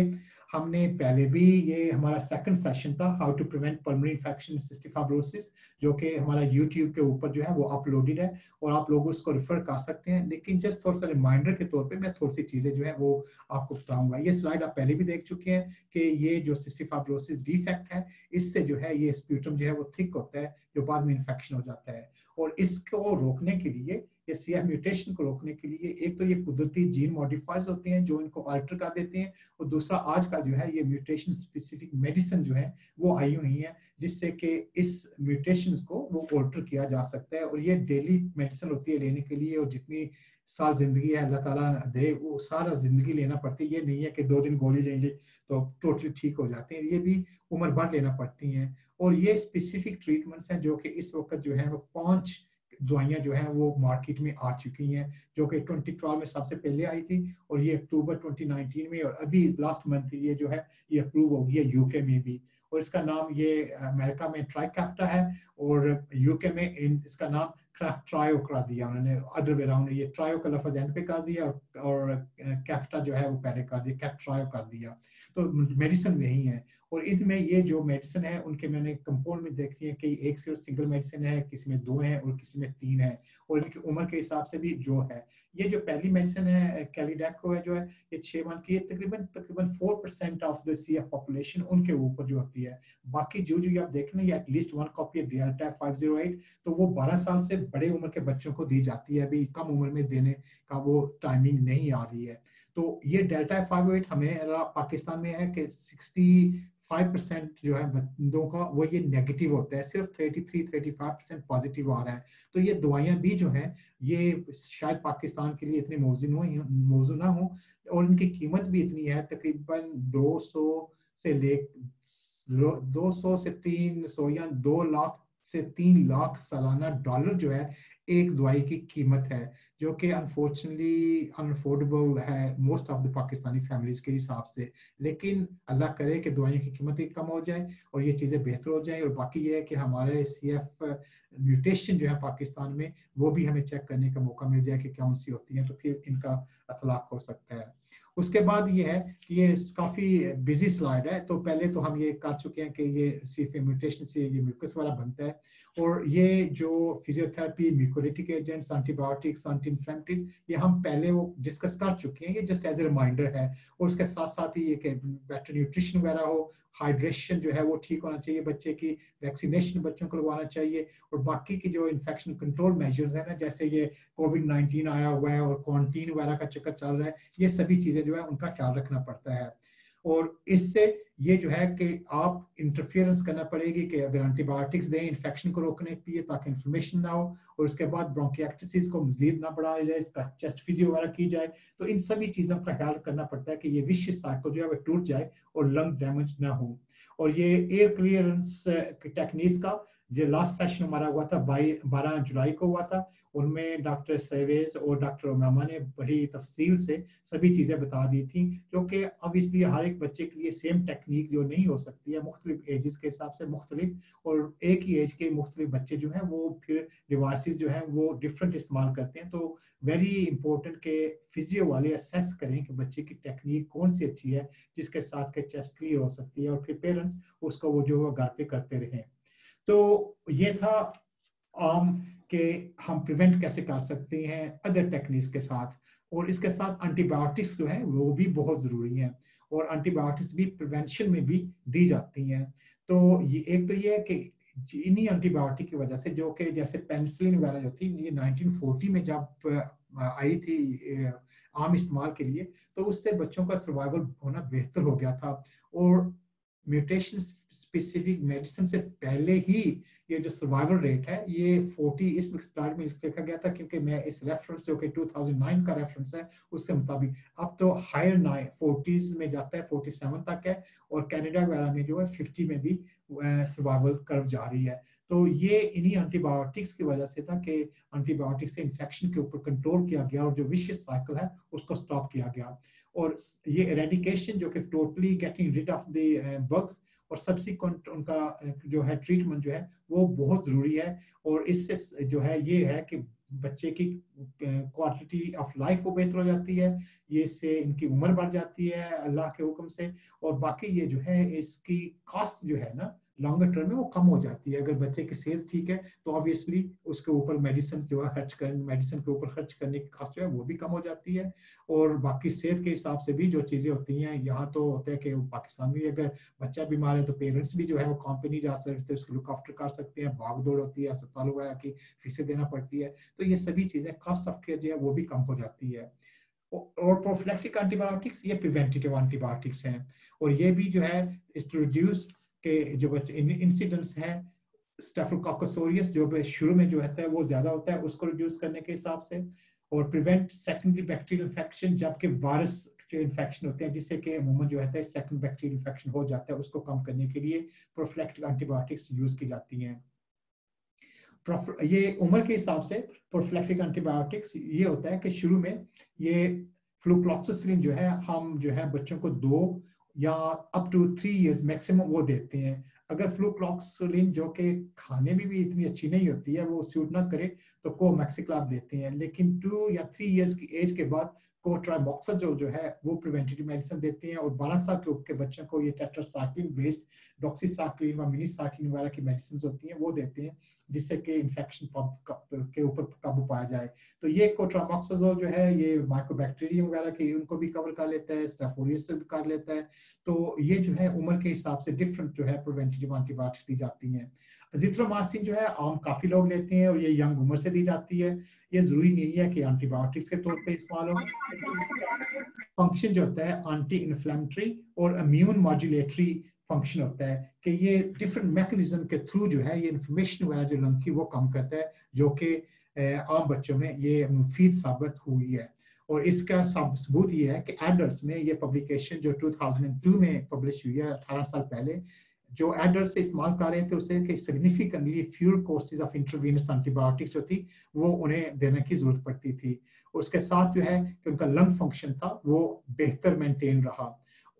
हमने पहले भी ये हमारा सेकंड सेशन था how to prevent pulmonary infection cystic fibrosis जो कि हमारा यूट्यूब के ऊपर जो है वो अपलोडेड है, और आप लोग उसको रिफर कर सकते हैं। लेकिन जस्ट थोड़ा सा रिमाइंडर के तौर पे मैं थोड़ी सी चीज़ें जो है वो आपको बताऊँगा। ये स्लाइड आप पहले भी देख चुके हैं कि ये जो सिस्टिफाब्रोसिस डिफेक्ट है, इससे जो है ये स्प्यूटम जो है वो थिक होता है, जो बाद में इन्फेक्शन हो जाता है। और इसको रोकने के लिए ये सी म्यूटेशन को रोकने के लिए एक तो ये कुदरती जीन मॉडिफायर्स होते हैं जो इनको अल्टर कर देते हैं और दूसरा आज का जो है ये म्यूटेशन स्पेसिफिक मेडिसिन जो है वो आई हुई है जिससे कि इस म्यूटेशन को वो ऑल्टर किया जा सकता है और ये डेली मेडिसिन होती है लेने के लिए और जितनी साल ज़िंदगी है, अल्लाह ताला दे, वो सारा ज़िंदगी लेना पड़ती है। ये नहीं है कि दो दिन गोली लेंगे तो टोटली ठीक हो जाते हैं। ये भी उम्र भर लेना पड़ती हैं। और ये स्पेसिफिक ट्रीटमेंट्स हैं जो कि इस वक्त जो है वो पाँच दवाइयाँ जो हैं वो मार्केट में आ चुकी हैं जो कि 2012 में सबसे पहले आई थी और ये अक्टूबर 2019 में और अभी लास्ट मंथ ये जो है ये अप्रूव हो गई है यूके में भी। और इसका नाम ये अमेरिका में ट्राइकैप्टा है और यूके में इन इसका नाम क्राफ्ट ट्रायो कर दिया उन्होंने। अदर वे राउंड ये ट्रायो का लफज एंड पे कर दिया और, और कैफ्टा जो है वो पहले कर दिया कैफ ट्रायो कर दिया। तो मेडिसिन में ही। और इनमें ये जो मेडिसिन है, उनके मैंने कंपाउंड में देखी है कि एक सिर्फ़ सिंगल मेडिसिन है, किसी में दो है और किसी में तीन है और इनकी उम्र के हिसाब से भी जो है। ये जो पहली मेडिसिन है कैलीडेको है, जो है, ये छह मंथ की तकरीबन तकरीबन four percent of the C F population उनके ऊपर जो होती है। बाकी जो जो आप देख लें at least one copy delta five zero eight तो वो बारह साल से बड़े उम्र के बच्चों को दी जाती है। अभी कम उम्र में देने का वो टाइमिंग नहीं आ रही है। तो ये डेल्टा फाइव एट हमें पाकिस्तान में है कि सिक्सटी फाइव परसेंट जो है बंदों का, वो ये नेगेटिव होता है, सिर्फ़ thirty three, thirty five percent positive आ रहा है। तो ये दवाइयाँ भी जो हैं, ये शायद पाकिस्तान के लिए इतनी मौजूद हो मौजू ना हो, और इनकी कीमत भी इतनी है, तकरीबन दो सौ से ले, दो सौ से तीन सौ या दो लाख से तीन लाख सालाना डॉलर जो है एक दवाई की कीमत है, जो कि अनफॉर्चुनेटली अनफोर्डेबल है most of the Pakistani families के हिसाब से। लेकिन अल्लाह करे कि दवाइयों की कीमत कम हो जाए और ये चीज़ें बेहतर हो जाए। और बाकी ये है कि हमारे सी एफ़ म्यूटेशन जो है पाकिस्तान में, वो भी हमें चेक करने का मौका मिल जाए कि कौन सी होती है तो फिर इनका अतलाक हो सकता है। उसके बाद ये है कि ये काफ़ी बिज़ी स्लाइड है तो पहले तो हम ये कर चुके हैं कि ये सिर्फ़ म्यूटेशन से ये म्यूकस वाला बनता है। और ये जो physiotherapy mucolytic agents antibiotics anti inflammatories ये हम पहले वो डिस्कस कर चुके हैं। ये जस्ट एज ए रिमाइंडर है। और उसके साथ साथ ही ये बेटर न्यूट्रिशन वगैरह हो हाइड्रेशन जो है वो ठीक होना चाहिए बच्चे की वैक्सीनेशन बच्चों को लगवाना चाहिए। और बाकी की जो इन्फेक्शन कंट्रोल मेजर्स है ना, जैसे ये कोविड नाइन्टीन आया हुआ है और क्वारंटीन वगैरह का चक्कर चल रहा है, ये सभी चीज़ें जो है उनका ख्याल रखना पड़ता है। और इससे ये जो है कि आप इंटरफियरेंस करना पड़ेगी कि अगर एंटीबायोटिक्स दें इन्फेक्शन को रोकने के लिए ताकि इन्फ्लेमेशन ना हो और उसके बाद ब्रोंकियाक्टिस को मजीद ना बढ़ाया जाए चेस्ट फिजियो वगैरह की जाए तो इन सभी चीज़ों का ख्याल करना पड़ता है कि ये विश साइकिल जो है वो टूट जाए और लंग डैमेज ना हो। और ये एयर क्लियरेंस टेक्निक्स का जो लास्ट सेशन हमारा हुआ था बाई बारह जुलाई को हुआ था उनमें डॉक्टर सवेज और डॉक्टर ओमामा ने बड़ी तफसील से सभी चीज़ें बता दी थी, जो कि इसलिए हर एक बच्चे के लिए सेम टेक्निक जो नहीं हो सकती है, मुख्तलिफ़ एजेस के हिसाब से मुख्तलिफ़ और एक ही एज के मुख्तलिफ़ बच्चे जो हैं, वो फिर डिवाइस जो हैं, वो डिफरेंट इस्तेमाल करते हैं। तो वेरी इंपॉर्टेंट के फिजियो वाले असेस करें कि बच्चे की टेक्निक कौन सी अच्छी है, जिसके साथ के चेस्ट क्लियर हो सकती है और फिर पेरेंट्स उसको वो जो घर पे करते रहें। तो ये था आम के हम प्रिवेंट कैसे कर सकते हैं अदर टेक्निक्स के साथ। और इसके साथ एंटीबायोटिक्स जो है, वो भी बहुत ज़रूरी हैं। और एंटीबायोटिक्स भी प्रिवेंशन में भी दी जाती हैं। तो ये एक तो ये है कि इन्हीं एंटीबायोटिक की वजह से जो कि जैसे पेंसिलिन वगैरह जो थी, ये 1940 में जब आई थी आम इस्तेमाल के लिए तो उससे बच्चों का सर्वाइवल होना बेहतर हो गया था। और म्यूटेशन स्पेसिफिक मेडिसिन से पहले ही ये जो सर्वाइवल रेट है, ये 40 इस स्लाइड में लिखा गया था क्योंकि मैं इस रेफरेंस जो कि 2009 का रेफरेंस है उसके मुताबिक अब तो हायर नाइन फोर्टीज में जाता है 47 तक है और कनाडा वगैरह में जो है 50 में भी सर्वाइवल कर्व जारी है। तो ये इन्हीं एंटीबायोटिक्स की वजह से था कि एंटीबायोटिक्स से इन्फेक्शन के ऊपर कंट्रोल किया गया और जो विशियस साइकिल है, उसको स्टॉप किया गया। और ये एरेडिकेशन जो कि totally getting rid of the bugs और सब्सिक्वेंट उनका जो है ट्रीटमेंट जो है, वो बहुत ज़रूरी है। और इससे जो है, ये है कि बच्चे की क्वालिटी ऑफ़ लाइफ वो बेहतर हो जाती है। ये इससे इनकी उम्र बढ़ जाती है, अल्लाह के हुक्म से। और बाकी ये जो है, इसकी कास्ट जो है ना लॉन्गर टर्म में वो कम हो जाती है। अगर बच्चे की सेहत ठीक है तो ऑब्वियसली उसके ऊपर मेडिसिन जो है, खर्च कर मेडिसिन के ऊपर खर्च करने की कॉस्ट जो है, वो भी कम हो जाती है। और बाकी सेहत के हिसाब से भी जो चीज़ें होती हैं, यहाँ तो होता है कि पाकिस्तान में अगर बच्चा बीमार है तो पेरेंट्स भी जो है, वो नहीं जा सकते, उसको लुक आफ्टर कर सकते हैं। भाग दौड़ होती है, अस्पताल वगैरह की फीसें देना पड़ती है। तो ये सभी चीज़ें कॉस्ट ऑफ़ केयर जो है, वो भी कम हो जाती है। और प्रोफिलेक्टिक एंटीबायोटिक्स ये प्रिवेंटिव एंटीबायोटिक्स हैं। और ये भी जो है रिड्यूस के जो इंसिडेंट्स हैं स्टेफोकॉकसोरियस जो शुरू में जो होता है, वो ज़्यादा होता है, उसको रिड्यूस करने के हिसाब से। और प्रिवेंट सेकेंडरी बैक्टीरियल इन्फेक्शन जबकि वायरस इन्फेक्शन होते हैं, जिससे कि अमूमन जो है सेकंड बैक्टीरियल इन्फेक्शन हो जाता है, उसको कम करने के लिए प्रोफ्लेक्टिक एंटीबायोटिक्स यूज़ की जाती हैं। ये उम्र के हिसाब से प्रोफ्लेक्टिक एंटीबायोटिक्स ये होता है कि शुरू में ये फ्लूक्लॉक्सिन जो है, हम जो है बच्चों को दो या up to three years maximum वो देते हैं। अगर फ्लूक्लॉक्सलिन जो कि खाने में भी इतनी अच्छी नहीं होती है, वो सूट ना करे तो को मैक्सिक्लाब देते हैं। लेकिन टू या थ्री इयर्स की एज के बाद कोट्रामोक्साजोल जो है, वो प्रिवेंटिव मेडिसिन देते हैं और 12 साल के के बच्चों को ये टेट्रासाइक्लिन बेस्ड डॉक्सीसाइक्लिन व मिनीसाइक्लिन वगैरह की मेडिसिन होती हैं, वो देते हैं। जिससे कि इन्फेक्शन के ऊपर काबू पाया जाए। तो ये कोट्रामोक्साजोल जो है, ये माइक्रोबैक्टीरियम वगैरह के, उनको भी कवर कर लेता है स्टेफोरियस से भी कर लेता है। तो ये जो है, उम्र के हिसाब से डिफरेंट जो है प्रिवेंटिव एंटीबायोटिक्स दी जाती हैं। जिथ्रोमासिन जो है, आम काफ़ी लोग लेते हैं और ये यंग उम्र से दी जाती है। ये ज़रूरी नहीं है कि एंटीबायोटिक्स के तौर पे इस्तेमाल हो। फ़ंक्शन जो होता है एंटी इन्फ्लेमेटरी और इम्यून मॉड्यूलेटरी फ़ंक्शन होता है कि ये डिफरेंट मैकेनिज्म के थ्रू जो है, ये इंफॉर्मेशन वगैरह जो लंग की वो कम करता है, जो कि आम बच्चों में ये मुफीद साबित हुई है। और इसका सबूत ये है कि एडल्ट में ये पब्लिकेशन जो 2002 में पब्लिश हुई है 18 साल पहले, जो एडल्ट से इस्तेमाल कर रहे थे, उसे कि significantly fewer courses of intravenous antibiotics जो थी, वो उन्हें देने की ज़रूरत पड़ती थी। उसके साथ जो है कि उनका लंग फ़ंक्शन था, वो बेहतर मेंटेन रहा।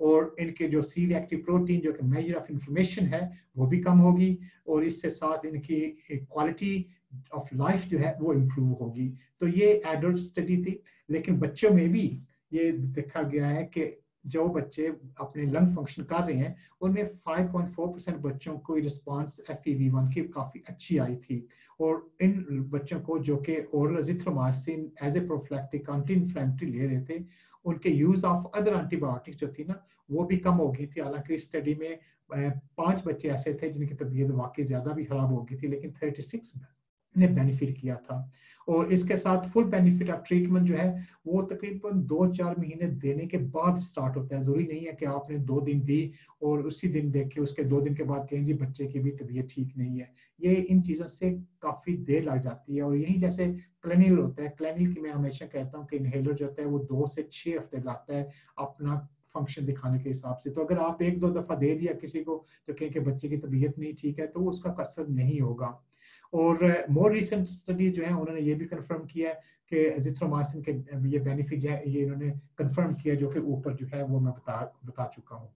और इनके जो सी रिएक्टिव प्रोटीन जो कि मेजर ऑफ़ इंफॉर्मेशन है, वो भी कम होगी और इससे साथ इनकी क्वालिटी ऑफ़ लाइफ जो है, वो इम्प्रूव होगी। तो ये एडल्ट स्टडी थी, लेकिन बच्चों में भी ये देखा गया है कि जो बच्चे अपने लंग फ़ंक्शन कर रहे हैं, उनमें 5.4 परसेंट बच्चों को रिस्पांस एफ़ वन की काफ़ी अच्छी आई थी। और इन बच्चों को जो कि oral azithromycin as a prophylactic anti ले रहे थे उनके यूज़ ऑफ़ अदर एंटीबायोटिक्स जो थी ना, वो भी कम हो गई थी। हालाँकि स्टडी में पाँच बच्चे ऐसे थे जिनकी तबीयत वाकई ज़्यादा भी खराब हो गई थी, लेकिन 36 ने बेनिफिट किया था। और इसके साथ फुल बेनिफिट ऑफ़ ट्रीटमेंट जो है, वो तकरीबन दो चार महीने देने के बाद स्टार्ट होता है। ज़रूरी नहीं है कि आपने दो दिन दी और उसी दिन देखे, उसके दो दिन के बाद कहें, जी, बच्चे की भी तबीयत ठीक नहीं है। ये इन चीज़ों से काफ़ी देर लग जाती है। और यही जैसे क्लिनिल होता है क्लिनिल की मैं हमेशा कहता हूँ कि इनहेलर जो होता है, वो दो से छः हफ़्ते लगता है अपना फ़ंक्शन दिखाने के हिसाब से। तो अगर आप एक दो दफ़ा दे दिया किसी को तो कहें कि बच्चे की तबीयत नहीं ठीक है तो उसका कसर नहीं होगा। और मोर रिसेंट स्टडीज़ जो है, उन्होंने ये भी कन्फर्म किया कि एजिथ्रोमाइसिन के, ये बेनिफिट है, ये इन्होंने कन्फर्म किया जो कि ऊपर जो है, वो मैं बता बता चुका हूँ।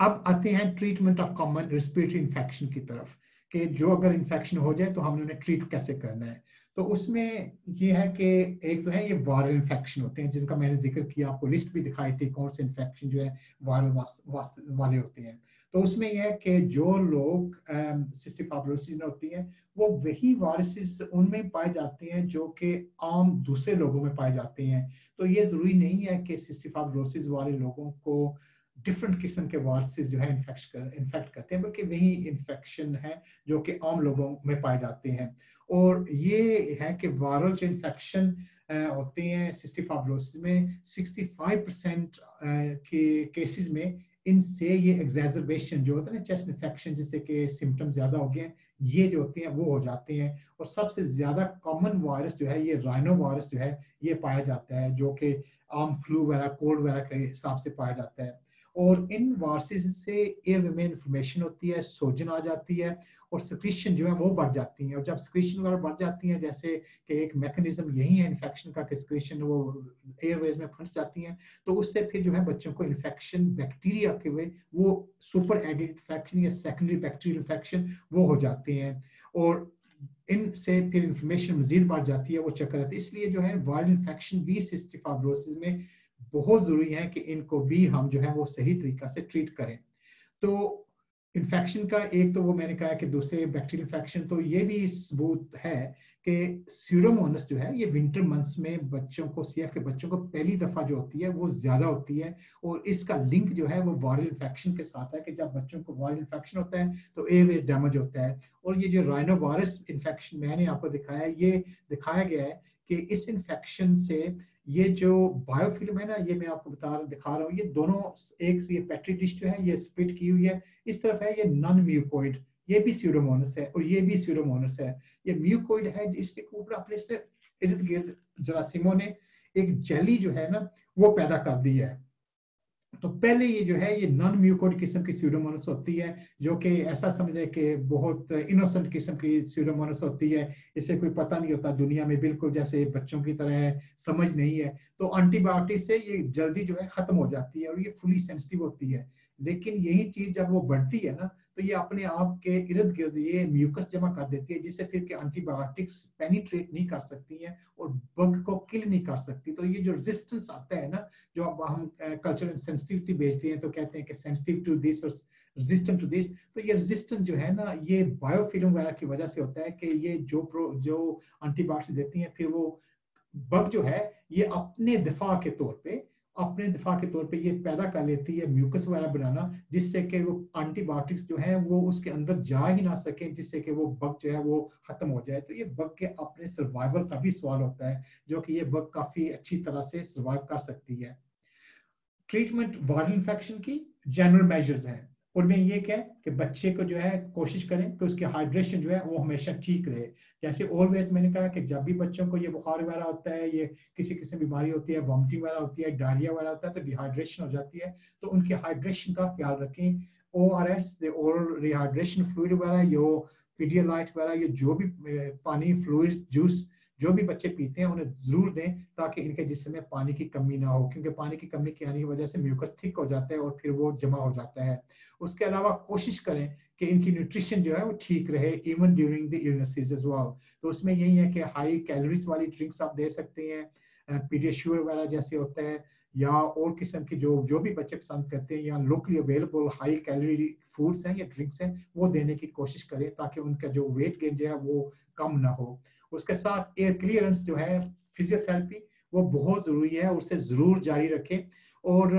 अब आते हैं treatment of common respiratory infection की तरफ़, कि जो अगर इन्फेक्शन हो जाए तो हमने उन्हें ट्रीट कैसे करना है? तो उसमें ये है कि एक तो है ये वायरल इन्फेक्शन होते हैं, जिनका मैंने ज़िक्र किया, आपको लिस्ट भी दिखाई थी कौन से इन्फेक्शन जो है वायरल वाले होते हैं। तो उसमें यह है कि जो लोग सिस्टिक होती हैं, वो वही वायरसेस उनमें पाए जाते हैं जो कि आम दूसरे लोगों में पाए जाते हैं। तो ये ज़रूरी नहीं है कि सिस्टिक वाले लोगों को डिफरेंट किस्म के वायरसेस जो है इन्फेक्ट कर करते हैं, बल्कि वही इन्फेक्शन है जो कि आम लोगों में पाए जाते हैं। और ये है कि वायरल जो इन्फेक्शन होते हैं सिस्टिक में। 65 परसेंट के केसेस में इनसे ये एग्जैजर्बेशन जो होता है ना चेस्ट इन्फेक्शन जिससे कि सिम्टम्स ज़्यादा हो गए हैं, ये जो होते हैं वो हो जाते हैं। और सबसे ज़्यादा कॉमन वायरस जो है, ये राइनो वायरस जो है, ये पाया जाता है, जो कि आम फ्लू वगैरह कोल्ड वगैरह के हिसाब से पाया जाता है। और इन वायरसेस से एयर में इन्फॉर्मेशन होती है सोजन आ जाती है और सक्रीशन जो है वो बढ़ जाती है। और जब सक्रीशन वगैरह बढ़ जाती है, जैसे कि एक मैकेनिज्म यही है इन्फेक्शन का कि सक्रीशन वो एयरवेज में फंस जाती हैं तो उससे फिर जो है बच्चों को इन्फेक्शन बैक्टीरिया के वे वो सुपर एडिड इन्फेक्शन या सेकेंडरी बैक्टीरियल इन्फेक्शन वो हो जाते हैं। और इनसे फिर इन्फॉर्मेशन मजीद बढ़ जाती है, वो चक्कर आती है। इसलिए जो है वायरल इन्फेक्शन भी सिस्टिक फाइब्रोसिस में बहुत ज़रूरी है कि इनको भी हम जो है वो सही तरीका से ट्रीट करें। तो इन्फेक्शन का एक तो वो मैंने कहा कि दूसरे बैक्टीरियल इन्फेक्शन तो ये भी सबूत है कि सीरोमोनस जो है ये विंटर मंथ्स में बच्चों को सीएफ के बच्चों को पहली दफ़ा जो होती है वो ज़्यादा होती है और इसका लिंक जो है वो वायरल इन्फेक्शन के साथ है कि जब बच्चों को वायरल इन्फेक्शन होता है तो एयरवेज डैमेज होता है। और ये जो राइनो वायरस इन्फेक्शन मैंने आपको दिखाया, ये दिखाया गया है कि इस इन्फेक्शन से ये जो बायोफिल्म है ना, ये मैं आपको बता दिखा रहा हूँ, ये दोनों एक ये पेट्री डिश जो है, ये स्प्लिट की हुई है। इस तरफ़ है ये नॉन म्यूकोइड ये भी सीरोमोनस है और ये भी सीरोमोनस है। ये म्यूकोइड है, इसके ऊपर अपने इर्द गिर्द जरासीमो ने एक जेली जो है ना, वो पैदा कर दी है। तो पहले ये जो है, ये नॉन म्यूकोड किस्म की सीडोमोनस होती है, जो कि ऐसा समझे कि बहुत इनोसेंट किस्म की सीडोमोनस होती है। इसे कोई पता नहीं होता दुनिया में, बिल्कुल जैसे बच्चों की तरह है समझ नहीं है। तो एंटीबायोटिक से ये जल्दी जो है खत्म हो जाती है और ये फुली सेंसिटिव होती है। लेकिन यही चीज़ जब वो बढ़ती है ना तो ये अपने आप के इर्द गिर्द ये म्यूकस जमा कर देती है, जिससे फिर के एंटीबायोटिक्स पेनिट्रेट नहीं कर सकती हैं और बग को किल नहीं कर सकती। तो ये जो रेजिस्टेंस आता है ना, जो अब हम कल्चरल सेंसिटिविटी भेजते हैं तो कहते हैं कि सेंसिटिव टू दिस और रेजिस्टेंट टू दिस तो ये रेजिस्टेंट जो है ना, ये बायोफिल्म वगैरह की वजह से होता है कि ये जो प्रो जो एंटीबायोटिक्स देती हैं, फिर वो बग जो है, ये अपने दिफा के तौर पे अपने दिफा के तौर पे ये पैदा कर लेती है म्यूकस वगैरह बनाना, जिससे कि वो एंटीबायोटिक्स जो है, वो उसके अंदर जा ही ना सके, जिससे कि वो बग जो है वो खत्म हो जाए। तो ये बग के अपने सर्वाइवल का भी सवाल होता है, जो कि ये बग काफ़ी अच्छी तरह से सर्वाइव कर सकती है। ट्रीटमेंट वायरल इन्फेक्शन की जनरल मेजर्स हैं। उनमें ये क्या है कि बच्चे को जो है कोशिश करें कि उसकी हाइड्रेशन जो है वो हमेशा ठीक रहे। जैसे ऑलवेज मैंने कहा कि जब भी बच्चों को ये बुखार वगैरह होता है, ये किसी किसी बीमारी होती है वॉमिटिंग वगैरह होती है डायरिया वगैरह होता है तो डिहाइड्रेशन हो जाती है। तो उनकी हाइड्रेशन का ख्याल रखें। O R S oral rehydration fluid वगैरह, यो पीडियालाइट वगैरह, ये जो भी पानी फ्लूड जूस जो भी बच्चे पीते हैं, उन्हें ज़रूर दें ताकि इनके जिसम में पानी की कमी ना हो, क्योंकि पानी की कमी के आने की वजह से म्यूकस थिक हो जाता है और फिर वो जमा हो जाता है। उसके अलावा कोशिश करें कि इनकी न्यूट्रिशन जो है, वो ठीक रहे even during the illnesses as तो उसमें यही है कि हाई कैलोरीज वाली ड्रिंक्स आप दे सकते हैं पीडियाश्योर वगैरह जैसे होता है, या और किस्म की जो जो भी बच्चे पसंद करते हैं, या locally available high calorie foods हैं या ड्रिंक्स हैं, वो देने की कोशिश करें ताकि उनका जो वेट गेन जो है, वो कम ना हो। उसके साथ एयर क्लियरेंस जो है फिजियोथेरेपी वो बहुत ज़रूरी है उसे ज़रूर जारी रखें। और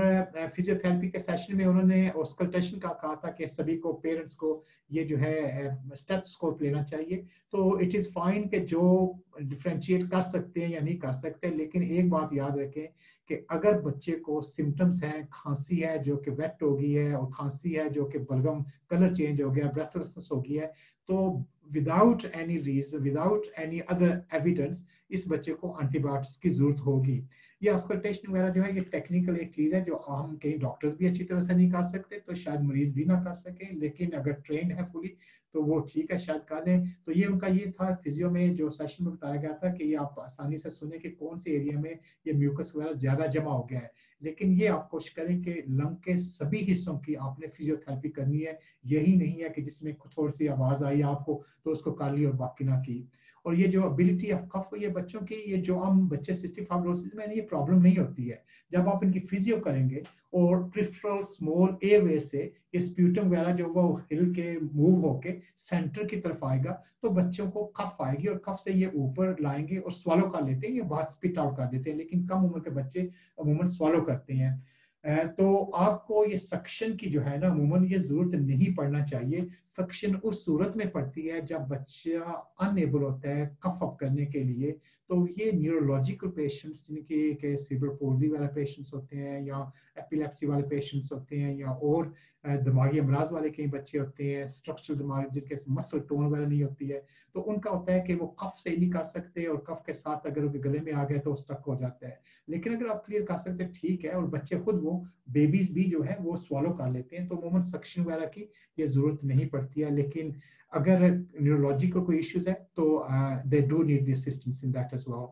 फिजियोथेरेपी के सेशन में उन्होंने ऑस्कल्टेशन का कहा था कि सभी को पेरेंट्स को ये जो है स्टेथोस्कोप लेना चाहिए। तो इट इज़ फाइन कि जो डिफ्रेंशिएट कर सकते हैं या नहीं कर सकते लेकिन एक बात याद रखें कि अगर बच्चे को सिम्टम्स हैं, खांसी है, जो कि वेट हो गई है, और खांसी है, जो कि बलगम कलर चेंज हो गया ब्रेथलेसनेस हो गई है तो without any reason without any other evidence इस बच्चे को एंटीबायोटिक्स की ज़रूरत होगी। ये ऑस्कल्टेशन वगैरह जो है, ये टेक्निकल एक चीज़ है जो हम कई डॉक्टर्स भी अच्छी तरह से नहीं कर सकते तो शायद मरीज़ भी ना कर सके, लेकिन अगर ट्रेन है फुली तो वो ठीक है, शायद कर लें। तो ये उनका ये था फिजियो में जो सेशन में बताया गया था कि ये आप आसानी से सुने कि कौन से एरिया में ये म्यूकस वगैरह ज़्यादा जमा हो गया है। लेकिन ये आप कोशिश करें कि लंग के सभी हिस्सों की आपने फिजियोथेरेपी करनी है, यही नहीं है कि जिसमें थोड़ी सी आवाज़ आई आपको तो उसको कर ली और बाकी ना की। और ये जो एबिलिटी ऑफ़ कफ ये बच्चों की, ये जो आम बच्चे सिस्टिक फाइब्रोसिस में, ये प्रॉब्लम नहीं होती है। जब आप इनकी फिजियो करेंगे और प्रिफरल स्मॉल ए वे से ये स्प्यूटम वगैरह जो वो हिल के मूव होके सेंटर की तरफ़ आएगा तो बच्चों को कफ आएगी और कफ से ये ऊपर लाएँगे और स्वालो कर लेते हैं, ये बात स्पिट आउट कर देते हैं। लेकिन कम उम्र के बच्चे, अमूमन स्वालो करते हैं। तो आपको ये सक्शन की जो है ना, अमूमन ये ज़रूरत नहीं पड़ना चाहिए। सक्शन उस सूरत में पड़ती है जब बच्चा अनएबल होता है कफ अप करने के लिए। तो ये न्यूरोलॉजिकल पेशेंट्स जिनके के सिबर पोजी वाले पेशेंट्स होते हैं, या एपिलेप्सी वाले पेशेंट्स होते हैं, या और दिमागी अमराज वाले कई बच्चे होते हैं स्ट्रक्चरल दिमाग जिनके मसल टोन वगैरह नहीं होती है तो उनका होता है कि वो कफ सही नहीं कर सकते और कफ के साथ अगर उनके गले में आ गए तो स्टक हो जाता है। लेकिन अगर आप क्लियर कर सकते हैं, ठीक है, और बच्चे खुद वो बेबीज भी जो है, वो स्वालो कर लेते हैं तो मोमन सक्शन वगैरह की ये ज़रूरत नहीं पड़ती है। लेकिन अगर न्यूरोलॉजिकल कोई इश्यूज़ है तो they do need assistance in that as well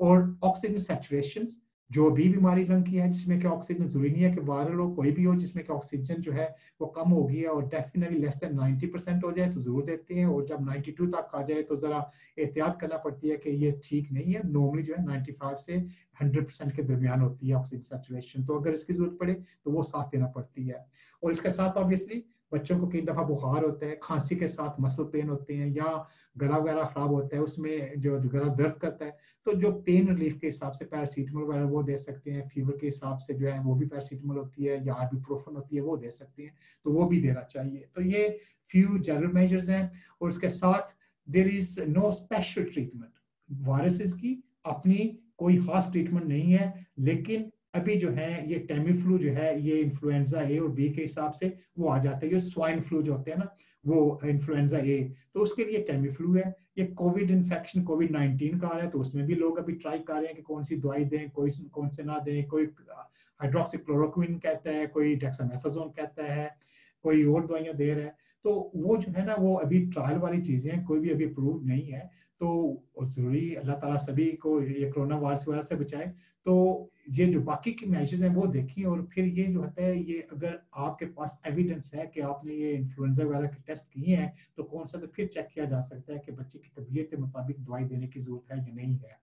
और ऑक्सीजन सैचुरेशन जो भी बीमारी रंग की है, जिसमें कि ऑक्सीजन ज़रूरी नहीं है कि वायरल हो, कोई भी हो, जिसमें कि ऑक्सीजन जो है, वो कम हो गई है और डेफिनेटली लेस देन 90 परसेंट हो जाए तो ज़रूर देते हैं। और जब 92 तक आ जाए तो जरा एहतियात करना पड़ती है कि ये ठीक नहीं है। नॉर्मली जो है 95 से 100 परसेंट के दरमियान होती है ऑक्सीजन सेचुरेशन तो अगर इसकी ज़रूरत पड़े तो वो साथ देना पड़ती है। और इसके साथ ऑब्वियसली बच्चों को कई दफ़ा बुखार होता है, खांसी के साथ मसल पेन होते हैं या गला वगैरह खराब होता है, उसमें जो गला दर्द करता है तो जो पेन रिलीफ के हिसाब से पैरासीटामोल वगैरह वो दे सकते हैं फीवर के हिसाब से जो है वो भी पैरासीटामोल होती है या प्रोफन होती है वो दे सकते हैं तो वो भी देना चाहिए। तो ये फ्यू जनरल मेजर्स हैं और उसके साथ there is no special treatment viruses की अपनी कोई खास ट्रीटमेंट नहीं है, लेकिन अभी जो है, ये टेमीफ्लू जो है, ये इन्फ्लुएंजा ए और बी के हिसाब से वो आ जाता है। ये स्वाइन फ्लू जो होते हैं ना, वो इन्फ्लुएंजा ए तो उसके लिए टेमीफ्लू है। ये कोविड इन्फेक्शन कोविड नाइनटीन का आ रहा है तो उसमें भी लोग अभी ट्राई कर रहे हैं कि कौन सी दवाई दें, कोई कौन से ना दें। कोई हाइड्रोक्सीक्लोरोक्विन कहता है, कोई डेक्सामेथाजोन कहता है, कोई और दवाइयाँ दे रहा है। तो वो जो है ना, वो अभी ट्रायल वाली चीज़ें हैं, कोई भी अभी अप्रूव नहीं है। तो ज़रूरी अल्लाह ताला सभी को ये कोरोना वायरस वगैरह से बचाए। तो ये जो बाकी की मैसेज हैं वो देखें और फिर ये जो होता है, ये अगर आपके पास एविडेंस है कि आपने ये इन्फ्लुएंजा वगैरह के टेस्ट किए हैं तो कौन सा तो फिर चेक किया जा सकता है कि बच्चे की तबीयत के मुताबिक दवाई देने की ज़रूरत है या नहीं है।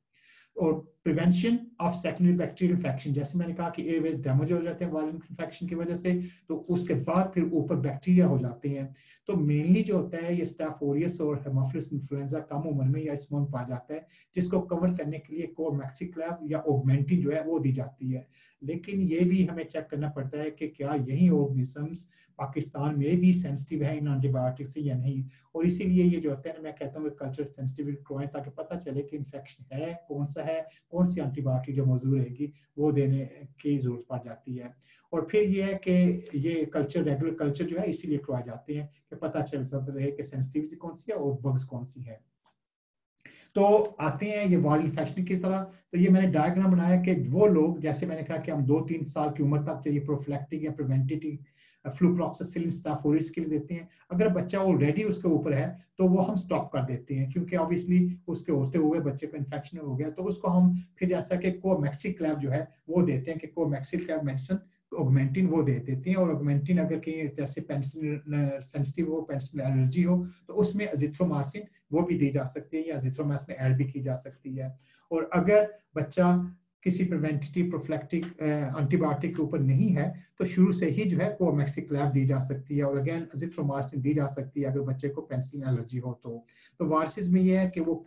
और prevention of secondary bacterial infection जैसे मैंने कहा कि एयरवेज डैमेज हो जाते हैं वायरल इन्फेक्शन की वजह से तो उसके बाद फिर ऊपर बैक्टीरिया हो जाते हैं। तो मेनली जो होता है, ये स्टाफोरियस और हेमोफिलस इन्फ्लुएंजा कम उम्र में या इस में पाया जाता है, जिसको कवर करने के लिए कोमैक्सिक्लैब या ओगमेंटी जो है वो दी जाती है। लेकिन ये भी हमें चेक करना पड़ता है कि क्या यही ऑर्गेनिजम्स पाकिस्तान में भी सेंसिटिव है, इन एंटीबायोटिक से या नहीं। और इसीलिए ये जो होता है मैं कहता हूँ कल्चर सेंसिटिव करवाएँ ताकि पता चले कि इन्फेक्शन है कौन सा है कौन सी एंटीबायोटिक जो मौजूद रहेगी, वो देने की ज़रूरत पड़ जाती है। और फिर ये है कि ये कल्चर रेगुलर कल्चर जो है, इसीलिए करवाए जाते हैं कि पता चल सकता रहे कि सेंसिटिविटी कौन सी है और बग्स कौन सी है। तो आते हैं ये वायरल इन्फेक्शन की तरह। तो ये मैंने डायग्राम बनाया कि वो लोग, जैसे मैंने कहा कि हम दो तीन साल की उम्र तक ये प्रोफ्लैक्टिक या प्रिवेंटेटिव फ्लूप्रॉक्सिसिलिन स्टाफोरिस के लिए देते हैं। अगर बच्चा ऑलरेडी उसके ऊपर है तो वो हम स्टॉप कर देते हैं, क्योंकि ऑब्वियसली उसके होते हुए बच्चे को इन्फेक्शन हो गया तो उसको हम फिर जैसा कि कोमैक्सिक्लैब जो है, वो देते हैं कि कोमैक्सिक्लैब मेडिसिन ऑगमेंटिन वो दे देते हैं, और ऑगमेंटिन अगर कहीं जैसे पेंसिल सेंसिटिव हो पेंसिल एलर्जी हो तो उसमें अजिथ्रोमासिन वो भी दी जा सकती है, या अजिथ्रोमासिन ऐड भी की जा सकती है। और अगर बच्चा किसी प्रिवेंटिव प्रोफ्लेक्टिक एंटीबायोटिक के ऊपर नहीं है तो शुरू से ही जो है कोमैक्सिक्लैब दी जा सकती है और अगेन अजिथ्रोमासिन दी जा सकती है अगर बच्चे को पेंसिल एलर्जी हो तो। तो वारसिस में ये है कि वो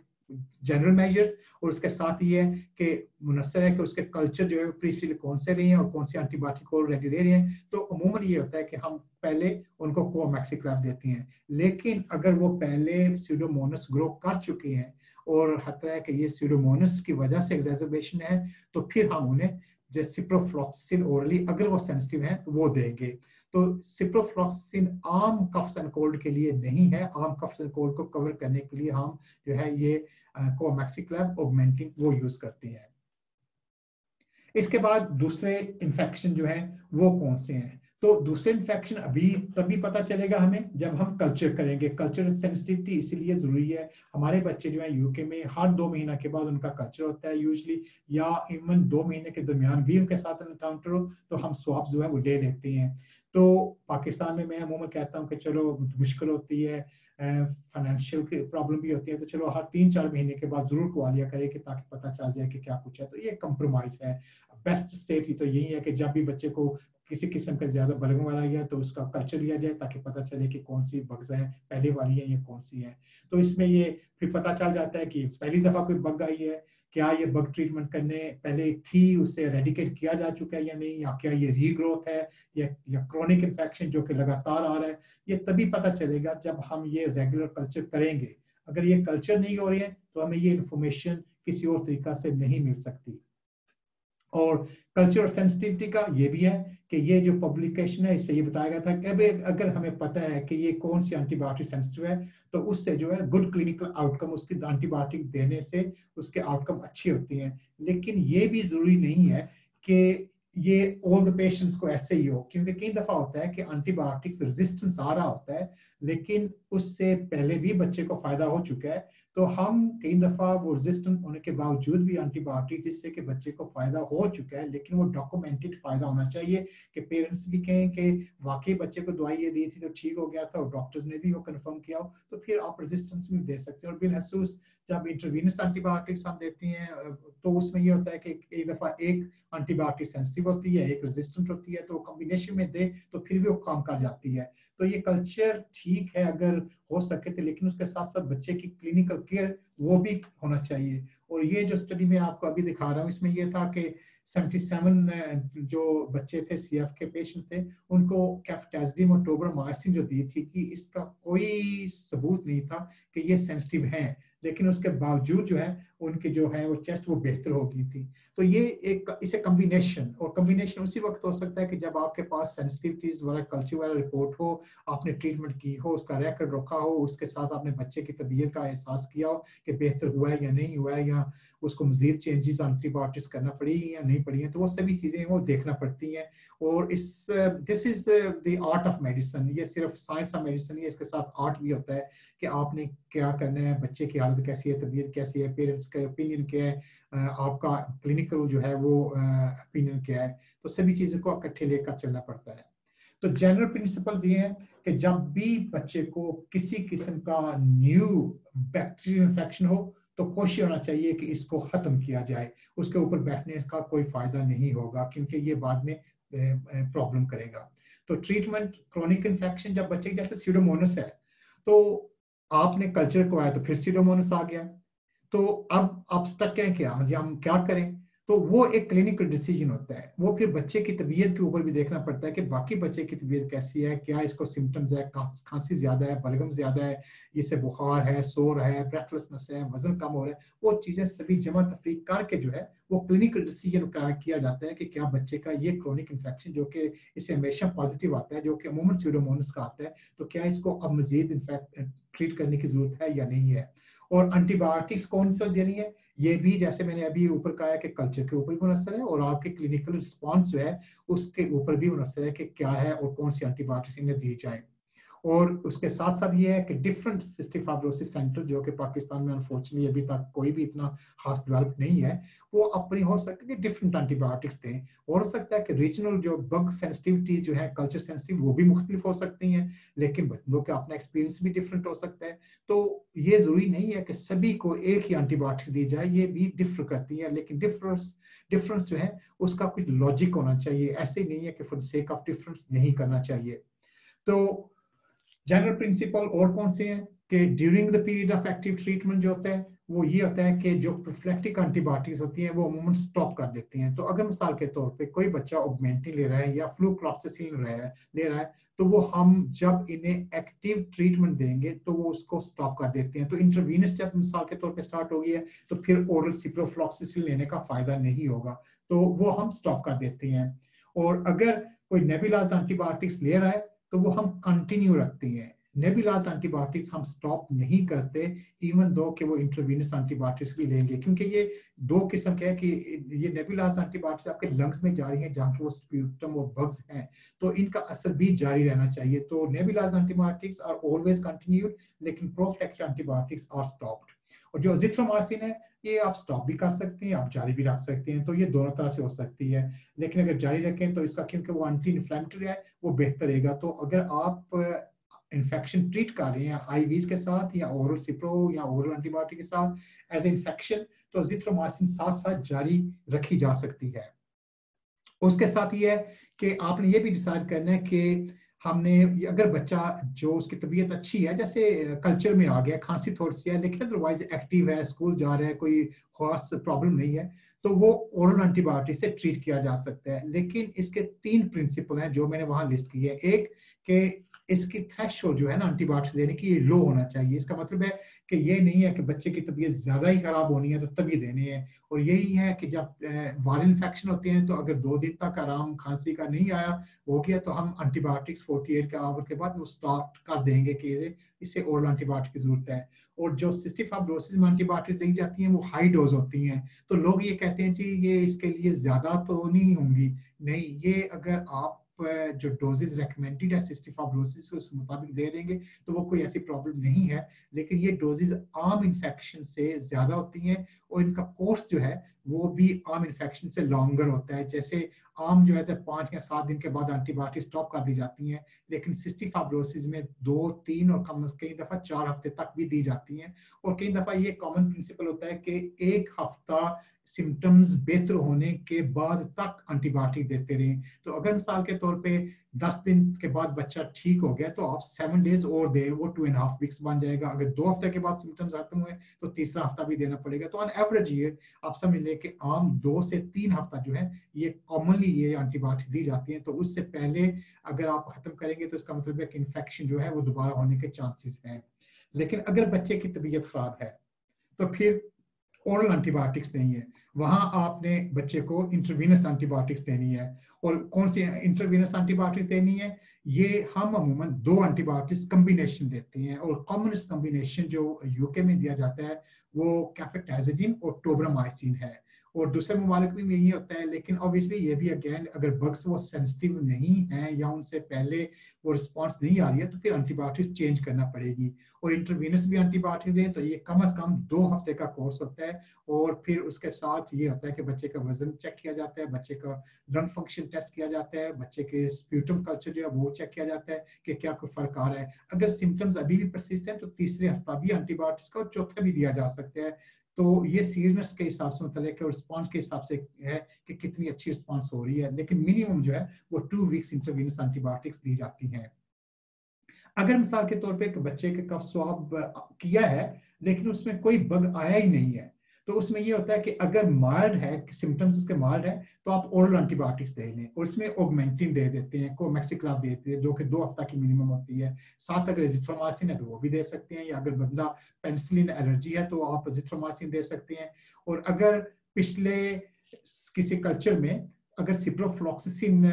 जनरल मेजर्स और उसके साथ ये है कि मुनसर है कि उसके कल्चर जो है प्रीस्टली कौन से रहे हैं और कौन से एंटीबायोटिक ऑलरेडी ले रहे हैं। तो अमूमन ये होता है कि हम पहले उनको कोमैक्सिक्लैब देते हैं। लेकिन अगर वो पहले सीडोमोनस ग्रो कर चुके हैं और खतरा है कि ये सीडोमोनस की वजह से एग्जेजर्बेशन है तो फिर हम उन्हें जैसे सिप्रोफ्लॉक्सिन ओरली अगर वो सेंसिटिव है, वो देंगे। तो सिप्रोफ्लॉक्सिन आम कफ्स एंड कोल्ड के लिए नहीं है। आम कफ्स एंड कोल्ड को कवर करने के लिए हम जो है ये कोमैक्सिक्लैब ऑगमेंटिंग वो यूज़ करते हैं। इसके बाद दूसरे इन्फेक्शन जो है, वो कौन से हैं? तो दूसरे इन्फेक्शन अभी तभी पता चलेगा हमें जब हम कल्चर करेंगे। कल्चर सेंसिटिविटी इसीलिए ज़रूरी है। हमारे बच्चे जो है यूके में, हर दो महीना के बाद उनका कल्चर होता है यूजली या इवन दो महीने के दरमियान भी उनके साथ एनकाउंटर हो तो हम स्वाप जो है वो ले लेते हैं। तो पाकिस्तान में मैं अमूमन कहता हूँ कि चलो, मुश्किल होती है फाइनेंशियल की प्रॉब्लम भी होती है तो चलो हर तीन चार महीने के बाद ज़रूर क्वालिया करे कि ताकि पता चल जाए कि क्या कुछ है। तो ये कंप्रोमाइज है। बेस्ट स्टेट ही तो यही है कि जब भी बच्चे को किसी किस्म का ज़्यादा बलगम वाला गया तो उसका कल्चर लिया जाए ताकि पता चले कि कौन सी बग्स हैं, पहले वाली है या कौन सी है। तो इसमें ये फिर पता चल जाता है कि पहली दफ़ा कोई बग आई है, क्या ये बग ट्रीटमेंट करने पहले थी, उसे रेडिकेट किया जा चुका है या नहीं, या क्या ये रीग्रोथ है, या या क्रोनिक इन्फेक्शन जो कि लगातार आ रहा है, ये तभी पता चलेगा जब हम ये रेगुलर कल्चर करेंगे। अगर ये कल्चर नहीं हो रही है तो हमें ये इन्फॉर्मेशन किसी और तरीका से नहीं मिल सकती। और कल्चर सेंसिटिविटी का ये भी है कि ये जो पब्लिकेशन है, इससे ये बताया गया था कि अगर हमें पता है कि ये कौन सी एंटीबायोटिक सेंसिटिव है तो उससे जो है गुड क्लिनिकल आउटकम उसकी एंटीबायोटिक देने से उसके आउटकम अच्छी होती हैं। लेकिन ये भी ज़रूरी नहीं है कि ये ऑल द पेशेंट्स को ऐसे ही हो, क्योंकि कई दफ़ा होता है कि एंटीबायोटिक्स रेजिस्टेंस आ रहा होता है, लेकिन उससे पहले भी बच्चे को फ़ायदा हो चुका है। तो हम कई दफ़ा वो रेजिस्टेंट होने के बावजूद भी एंटीबायोटिक जिससे कि बच्चे को फ़ायदा हो चुका है, लेकिन वो डॉक्यूमेंटेड फ़ायदा होना चाहिए कि पेरेंट्स भी कहें कि वाकई बच्चे को दवाई ये दी थी तो ठीक हो गया था और डॉक्टर्स ने भी वो कंफर्म किया हो तो फिर आप रेजिस्टेंस में दे सकते हैं। और बिलहसूस जब इंटरवीनस एंटीबायोटिक्स हम देते हैं तो उसमें ये होता है कि एक दफ़ा एक एंटीबायोटिक सेंसिटिव होती है, एक रेजिस्टेंट होती है तो कॉम्बिनेशन में दे तो फिर भी वो काम कर जाती है। तो ये कल्चर ठीक है अगर हो सके तो लेकिन उसके साथ साथ बच्चे की क्लिनिकल केयर वो भी होना चाहिए। और ये जो स्टडी में आपको अभी दिखा रहा हूँ, इसमें ये था कि 77 जो बच्चे थे सीएफ के पेशेंट थे, उनको कैफटेजडिम और टोब्रामाइसिन जो दी थी कि इसका कोई सबूत नहीं था कि ये सेंसिटिव हैं, लेकिन उसके बावजूद जो है, उनकी जो है, वो चेस्ट वो बेहतर हो गई थी। तो ये एक, इसे कम्बिनेशन और कम्बिनेशन उसी वक्त हो सकता है कि जब आपके पास सेंसिटिव चीज़ वाला कल्चर वाला रिपोर्ट हो, आपने ट्रीटमेंट की हो, उसका रिकॉर्ड रखा हो, उसके साथ आपने बच्चे की तबीयत का एहसास किया हो कि बेहतर हुआ है या नहीं हुआ है या उसको मजीद चेंजेस एंटीबायोटिक्स करना पड़ी या नहीं पड़ी हैं तो वो सभी चीज़ें वो देखना पड़ती हैं। और इस this is the art of medicine ये सिर्फ़ साइंस ऑफ़ मेडिसिन है इसके साथ आर्ट भी होता है कि आपने क्या करना है, बच्चे की हालत कैसी है, तबीयत कैसी है पेरेंट्स का ओपिनियन क्या है आपका क्लिनिकल जो है वो ओपिनियन क्या है तो सभी चीज़ों को इकट्ठे लेकर चलना पड़ता है। तो जनरल प्रिंसिपल्स ये हैं कि जब भी बच्चे को किसी किस्म का न्यू बैक्टीरियल इन्फेक्शन हो तो कोशिश होना चाहिए कि इसको खत्म किया जाए। उसके ऊपर बैठने का कोई फ़ायदा नहीं होगा, क्योंकि ये बाद में प्रॉब्लम करेगा। तो ट्रीटमेंट क्रॉनिक इन्फेक्शन जब बच्चे जैसे सीडोमोनस है तो आपने कल्चर को आया तो फिर सीडोमोनस आ गया। तो अब आप स्टक हैं क्या? हम क्या करें? तो वो एक क्लिनिकल डिसीज़न होता है। वो फिर बच्चे की तबीयत के ऊपर भी देखना पड़ता है कि बाकी बच्चे की तबीयत कैसी है, क्या इसको सिम्टम्स है, खांसी ज़्यादा है, बलगम ज़्यादा है इसे बुखार है शोर है ब्रेथलेसनेस है, वज़न कम हो रहा है, वो चीज़ें सभी जमा तफरी करके जो है, वो क्लिनिकल डिसीज़न किया जाता है कि क्या बच्चे का ये क्रोनिक इन्फेक्शन जो कि इसे हमेशा पॉजिटिव आता है, जो कि अमूमन सीडोमोनस का आता है तो क्या इसको अब मजीद इन्फेक्ट ट्रीट करने की ज़रूरत है या नहीं है? और एंटीबायोटिक्स कौन सा देनी है? ये भी जैसे मैंने अभी ऊपर कहा है कि कल्चर के ऊपर भी मुनसर है और आपके क्लिनिकल रिस्पॉन्स जो है, उसके ऊपर भी मुनसर है कि क्या है और कौन सी एंटीबायोटिक्स इन्हें दी जाए। और उसके साथ साथ ये है कि डिफरेंट सिस्टिक फाइब्रोसिस सेंटर जो कि पाकिस्तान में अनफॉर्चुनेटली अभी तक कोई भी इतना खास डेवलप नहीं है, वो अपनी हो सकती है डिफरेंट एंटीबायोटिक्स दें। और हो सकता है कि रीजनल जो बग सेंसिटिविटी जो है कल्चर सेंसिटिव वो भी मुख्तलिफ़ हो सकती हैं, लेकिन बच्चों का अपना एक्सपीरियंस भी डिफरेंट हो सकता है। तो ये ज़रूरी नहीं है कि सभी को एक ही एंटीबायोटिक दी जाए, ये भी डिफर करती है, लेकिन डिफरेंस डिफरेंस जो है, उसका कुछ लॉजिक होना चाहिए। ऐसे नहीं है कि for the sake of difference नहीं करना चाहिए। तो जनरल प्रिंसिपल और कौन से हैं कि during the period of active treatment जो होता है, वो ये होता है कि जो प्रोफ्लेक्टिक एंटीबायोटिक्स होती हैं, वो अमूमन स्टॉप कर देती हैं। तो अगर मिसाल के तौर पे कोई बच्चा ऑगमेंटिन ले रहा है या फ्लू क्लॉक्सिसिन है, ले रहा है तो वो हम जब इन्हें एक्टिव ट्रीटमेंट देंगे तो वो उसको स्टॉप कर देते हैं। तो इंटरवीनस जब मिसाल के तौर पे स्टार्ट हो गई है तो फिर ओरल सिप्रोफ्लॉक्सिसिन लेने का फ़ायदा नहीं होगा। तो वो हम स्टॉप कर देते हैं। और अगर कोई नेबुलाइज्ड एंटीबायोटिक्स ले रहा है तो वो हम कंटिन्यू रखते हैं। नेबुलाइज्ड एंटीबायोटिक्स हम स्टॉप नहीं करते इवन दो कि वो इंटरवीनस एंटीबायोटिक्स भी लेंगे, क्योंकि ये दो किस्म के हैं कि ये नेबुलाइज्ड एंटीबायोटिक्स आपके लंग्स में जारी हैं, जहाँ के वो स्प्यूटम और बग्स हैं तो इनका असर भी जारी रहना चाहिए। तो nebulised antibiotics are always continued लेकिन प्रोफ्लेक्टिव एंटीबायोटिक्स आर स्टॉप्ड और जो जिथ्रोमार्सिन है, ये आप स्टॉप भी कर सकते हैं, आप जारी भी रख सकते हैं तो ये दोनों तरह से हो सकती है। लेकिन अगर जारी रखें तो इसका क्योंकि वो एंटी इन्फ्लेमेटरी है, वो बेहतर रहेगा। तो अगर आप इन्फेक्शन ट्रीट कर रहे हैं आईवीज के साथ, या ओरल सिप्रो या ओरल एंटीबायोटिक के साथ एज इन्फेक्शन तो जिथ्रोमाइसिन साथ साथ जारी रखी जा सकती है। उसके साथ ये है कि आपने ये भी डिसाइड करना है कि हमने, अगर बच्चा जो उसकी तबीयत अच्छी है, जैसे कल्चर में आ गया, खांसी थोड़ी सी है, लेकिन अदरवाइज़ एक्टिव है स्कूल जा रहा है, कोई खास प्रॉब्लम नहीं है तो वो ओरल एंटीबायोटिक से ट्रीट किया जा सकता है। लेकिन इसके तीन प्रिंसिपल हैं जो मैंने वहाँ लिस्ट की है। एक, कि इसकी थ्रेश जो है ना एंटीबायोटिक्स देने की ये लो होना चाहिए। इसका मतलब है कि ये नहीं है कि बच्चे की तबीयत ज़्यादा ही खराब होनी है तो तभी देने हैं। और यही है कि जब वायरल इन्फेक्शन होते हैं तो अगर दो दिन तक आराम खांसी का नहीं आया हो गया तो हम एंटीबायोटिक्स 48 के आवर के बाद वो स्टार्ट कर देंगे कि इससे ओरल एंटीबायोटिक की ज़रूरत है। और जो सिस्टिक फाइब्रोसिस में एंटीबायोटिक्स दी जाती हैं वो हाई डोज होती हैं। तो लोग ये कहते हैं जी, ये इसके लिए ज़्यादा तो नहीं होंगी। नहीं, ये अगर आप जो डोजेज रेकमेंडेड है सिस्टिक फाइब्रोसिस उस मुताबिक दे देंगे तो वो कोई ऐसी प्रॉब्लम नहीं है। लेकिन ये डोजेज आम इन्फेक्शन से ज़्यादा होती हैं और इनका कोर्स जो है, वो भी आम इन्फेक्शन से लॉन्गर होता है। जैसे आम जो है तो पाँच या सात दिन के बाद एंटीबायोटिक स्टॉप कर दी जाती हैं, लेकिन सिस्टिक फाइब्रोसिस में दो, तीन और कम अज कई दफ़ा चार हफ़्ते तक भी दी जाती हैं। और कई दफ़ा ये कॉमन प्रिंसिपल होता है कि एक हफ़्ता सिम्टम्स बेहतर होने के बाद तक एंटीबायोटिक देते रहे। तो अगर मिसाल के तौर पे 10 दिन के बाद बच्चा ठीक हो गया तो आप सेवन डेज़ और दे, वो टू एंड हाफ़ वीक्स बन जाएगा। अगर दो हफ़्ते के बाद सिम्टम्स खत्म हुए तो तीसरा हफ़्ता भी देना पड़ेगा। तो ऑन एवरेज ये आप समझ लें कि आम दो से तीन हफ़्ता जो है, ये कॉमनली ये एंटीबायोटिक दी जाती है। तो उससे पहले अगर आप खत्म करेंगे तो इसका मतलब है कि इन्फेक्शन जो है, वो दोबारा होने के चांसेस हैं। लेकिन अगर बच्चे की तबीयत खराब है तो फिर ओरल एंटीबायोटिक्स नहीं है। वहाँ आपने बच्चे को इंटरवीनस एंटीबायोटिक्स देनी है। और कौन सी इंटरवीनस एंटीबायोटिक्स देनी है? ये हम अमूमन दो एंटीबायोटिक्स कम्बिनेशन देते हैं। और कॉमनेस्ट कम्बिनेशन जो यूके में दिया जाता है, वो कैफेटाइजिन और टोब्रामाइसिन है। और दूसरे ममालिक में यही होता है, लेकिन ऑब्वियसली ये भी अगेन अगर बग्स वो सेंसिटिव नहीं है या उनसे पहले वो रिस्पॉन्स नहीं आ रही है तो फिर एंटीबायोटिक्स चेंज करना पड़ेगी। और इंटरवीनस भी एंटीबायोटिक्स दें तो ये कम अज कम दो हफ़्ते का कोर्स होता है, और फिर उसके साथ ये होता है कि बच्चे का वज़न चेक किया जाता है, बच्चे का लंग फ़ंक्शन टेस्ट किया जाता है, बच्चे के स्प्यूटम कल्चर जो है वो चेक किया जाता है कि क्या कोई फ़र्क आ रहा है। अगर सिम्टम्स अभी भी प्रसिस्ट हैं तो तीसरे हफ़्ता भी एंटीबायोटिक्स का और चौथा भी दिया जा सकता है। तो ये सीरियसनेस के हिसाब से मतलब कि रिस्पॉन्स के हिसाब से है कि कितनी अच्छी रिस्पॉन्स हो रही है। लेकिन मिनिमम जो है, वो टू वीक्स इंटरवीनस एंटीबायोटिक्स दी जाती हैं। अगर मिसाल के तौर पे एक बच्चे के कफ स्वाब किया है, लेकिन उसमें कोई बग आया ही नहीं है तो उसमें ये होता है कि अगर मार्ड है सिम्टम्स उसके मार्ड है तो आप ओरल एंटीबायोटिक्स दे लें और इसमें ओगमेंटिन दे देते हैं कोमैक्सिक्लाव दे देते हैं, जो कि दो हफ़्ता की मिनिमम होती है। साथ अगर जिथ्रोमासिन है तो वो भी दे सकते हैं, या अगर बंदा पेंसिलिन एलर्जी है तो आप जिथ्रोमासिन दे सकते हैं। और अगर पिछले किसी कल्चर में अगर सिप्रोफ्लॉक्सिन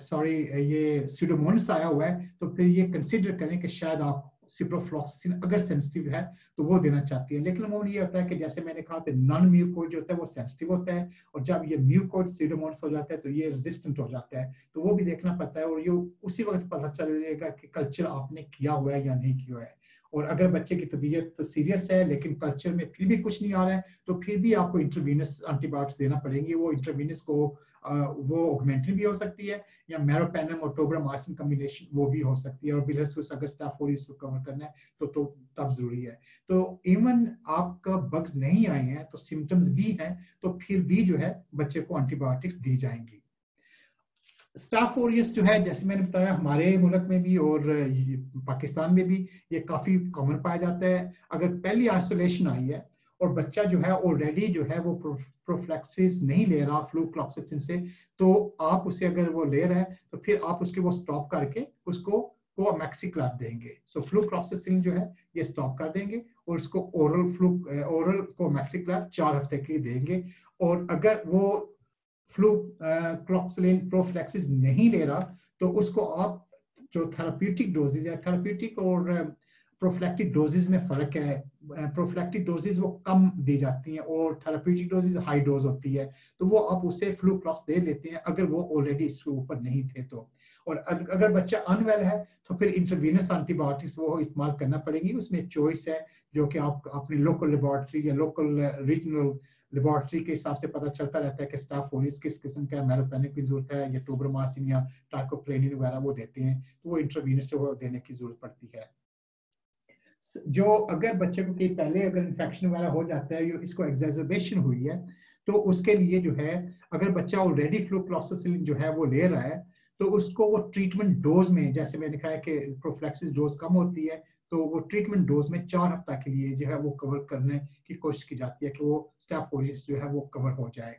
सॉरी ये सीडोमोनस आया हुआ है तो फिर ये कंसिडर करें कि शायद आप सिप्रोफ्लॉक्सिन अगर सेंसिटिव है तो वो देना चाहती है। लेकिन अमूमन ये होता है कि जैसे मैंने कहा नॉन म्यूकोड जो होता है, वो सेंसिटिव होता है, और जब ये म्यूकोड सीडोमोन्स हो जाता है तो ये रेजिस्टेंट हो जाता है। तो वो भी देखना पड़ता है, और ये उसी वक्त पता चलेगा कि कल्चर आपने किया हुआ है या नहीं किया है। और अगर बच्चे की तबीयत सीरियस है, लेकिन कल्चर में फिर भी कुछ नहीं आ रहा है तो फिर भी आपको इंटरवीनस एंटीबायोटिक्स देना पड़ेंगे। वो इंटरवीनस को वो ऑगमेंटिन भी हो सकती है, या मेरोपेनम और टोब्रामासिन कम्बिनेशन वो भी हो सकती है, और बिलहसूस अगर स्टाफोरिस को कवर करना है तो तो तब ज़रूरी है। तो इवन आपका बग्स नहीं आए हैं तो सिम्टम्स भी हैं तो फिर भी जो है बच्चे को एंटीबायोटिक्स दी जाएँगी। स्टाफ ओरियस जो है, जैसे मैंने बताया, हमारे मुल्क में भी और पाकिस्तान में भी ये काफ़ी कॉमन पाया जाता है। अगर पहली आइसोलेशन आई है और बच्चा जो है ऑलरेडी जो है, वो प्रोफ्लेक्सिस नहीं ले रहा फ्लू क्लॉक्सिन से तो आप उसे अगर वो ले रहा है तो फिर आप उसके वो स्टॉप करके उसको, को मैक्सिक्लार देंगे। सो फ्लू क्लॉक्सिन जो है, ये स्टॉप कर देंगे और उसको ओरल फ्लू ओरल को मैक्सिक्लार चार हफ़्ते के लिए देंगे। और अगर वो फ्लू क्लॉक्सलिन प्रोफ्लेक्सिस नहीं ले रहा तो उसको आप जो थेराप्यूटिक डोजेज है थेराप्यूटिक और प्रोफ्लैक्टिक डोजेज में फ़र्क है? प्रोफ्लैक्टिक डोजेज वो कम दी जाती हैं और थेराप्यूटिक डोजेज हाई डोज होती है तो वो आप उसे फ्लू क्लॉक्स दे लेते हैं, अगर वो ऑलरेडी इसके ऊपर नहीं थे तो। और अगर बच्चा अनवेल है तो फिर इंटरवीनस एंटीबायोटिक्स वो इस्तेमाल करना पड़ेगी। उसमें चॉइस है, जो कि आप अपनी लोकल लेबोरेटरी या लोकल रीजनल लेबोरेटरी के हिसाब से पता चलता रहता है कि स्टाफ फोरिस किस किस्म का मेरोपेनिक की ज़रूरत है या टोब्रोमासिन या टाइकोप्लेनिन वगैरह वो देते हैं तो वो इंट्रावीनस से वो देने की ज़रूरत पड़ती है। जो अगर बच्चे को कहीं पहले अगर इन्फेक्शन वगैरह हो जाता है इसको एग्जेजर्बेशन हुई है तो उसके लिए जो है, अगर बच्चा ऑलरेडी फ्लूक्लोसिसिलिन जो है वो ले रहा है तो उसको वो ट्रीटमेंट डोज में, जैसे मैंने कहा कि प्रोफ्लेक्सिस डोज कम होती है तो वो ट्रीटमेंट डोज में चार हफ़्ता के लिए जो है वो कवर करने की कोशिश की जाती है कि वो स्टाफोरिस जो है वो कवर हो जाए।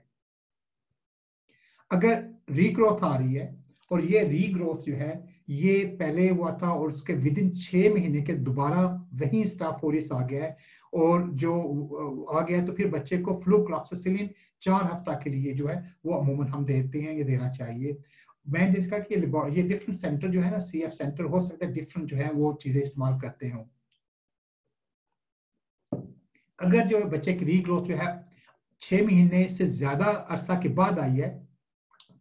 अगर रीग्रोथ आ रही है, और ये रीग्रोथ जो है, ये पहले हुआ था और उसके विद इन छह महीने के दोबारा वही स्टाफोरिस आ गया है, और जो आ गया है तो फिर बच्चे को फ्लू क्लॉक्सिसिलिन चार हफ़्ता के लिए जो है वो अमूमन हम देते हैं, ये देना चाहिए। मैं देखा कि ये डिफरेंट सेंटर जो है ना सी एफ़ सेंटर हो सकता है डिफरेंट जो है वो चीज़ें इस्तेमाल करते हो। अगर जो बच्चे की रीग्रोथ जो है छह महीने से ज़्यादा अरसा के बाद आई है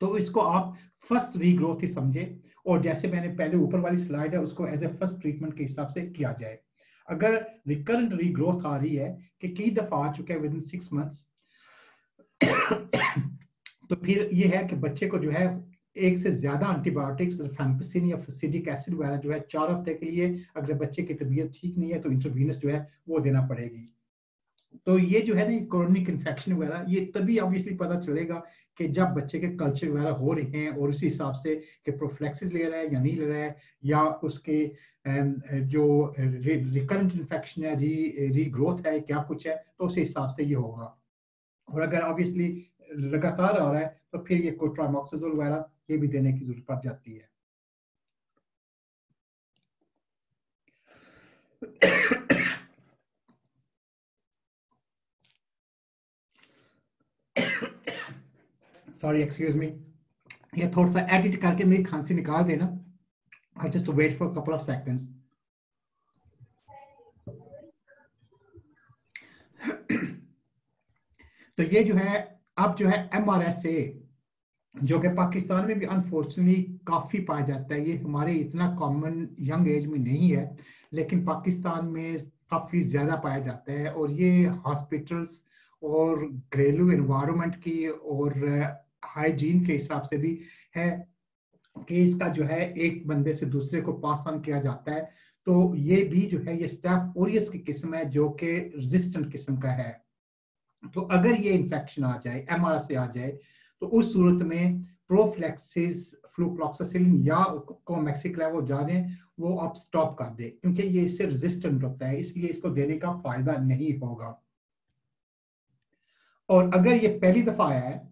तो इसको आप फ़र्स्ट रीग्रोथ ही समझे। और जैसे मैंने पहले ऊपर वाली स्लाइड है, उसको एज ए फ़र्स्ट ट्रीटमेंट के हिसाब से किया जाए। अगर रिकरेंट रीग्रोथ आ रही है कि कई दफ़ा आ चुका है विद इन सिक्स मंथ्स तो फिर ये है कि बच्चे को जो है एक से ज़्यादा एंटीबायोटिक्स फैम्पसिन या फसिडिक एसिड वगैरह जो है, चार हफ़्ते के लिए अगर बच्चे की तबीयत ठीक नहीं है तो इंटरवीनस जो है, वो देना पड़ेगी। तो ये जो है ना क्रोनिक इन्फेक्शन वगैरह, ये तभी ऑब्वियसली पता चलेगा कि जब बच्चे के कल्चर वगैरह हो रहे हैं और उसी हिसाब से कि प्रोफ्लेक्सिस ले रहा है या नहीं ले रहा है, या उसके जो रिकरेंट इन्फेक्शन है री रीग्रोथ है, क्या कुछ है तो उसी हिसाब से ये होगा। और अगर ऑब्वियसली लगातार आ रहा है तो फिर ये कोट्रामोक्सिजोल वगैरह ये भी देने की ज़रूरत पड़ जाती है। सॉरी एक्सक्यूज मी ये थोड़ा सा एडिट करके मेरी खांसी निकाल देना। I just wait for couple of seconds तो ये जो है, अब जो है एम आर एस से जो कि पाकिस्तान में भी अनफॉर्चुनेटली काफ़ी पाया जाता है। ये हमारे इतना कॉमन यंग एज में नहीं है, लेकिन पाकिस्तान में काफ़ी ज़्यादा पाया जाता है। और ये हॉस्पिटल्स और घरेलू इन्वायरमेंट की और हाइजीन के हिसाब से भी है कि इसका जो है एक बंदे से दूसरे को पास ऑन किया जाता है। तो ये भी जो है, ये स्टाफ ओरियस की किस्म है, जो कि रेजिस्टेंट किस्म का है। तो अगर ये इन्फेक्शन आ जाए एम आ जाए तो उस सूरत में प्रोफ्लेक्सिस फ्लूक्लॉक्सासिलिन या कोमैक्सिक्लेव वो जा रहे वो आप स्टॉप कर दे, क्योंकि ये इससे रेजिस्टेंट होता है, इसलिए इसको देने का फ़ायदा नहीं होगा। और अगर ये पहली दफ़ा आया है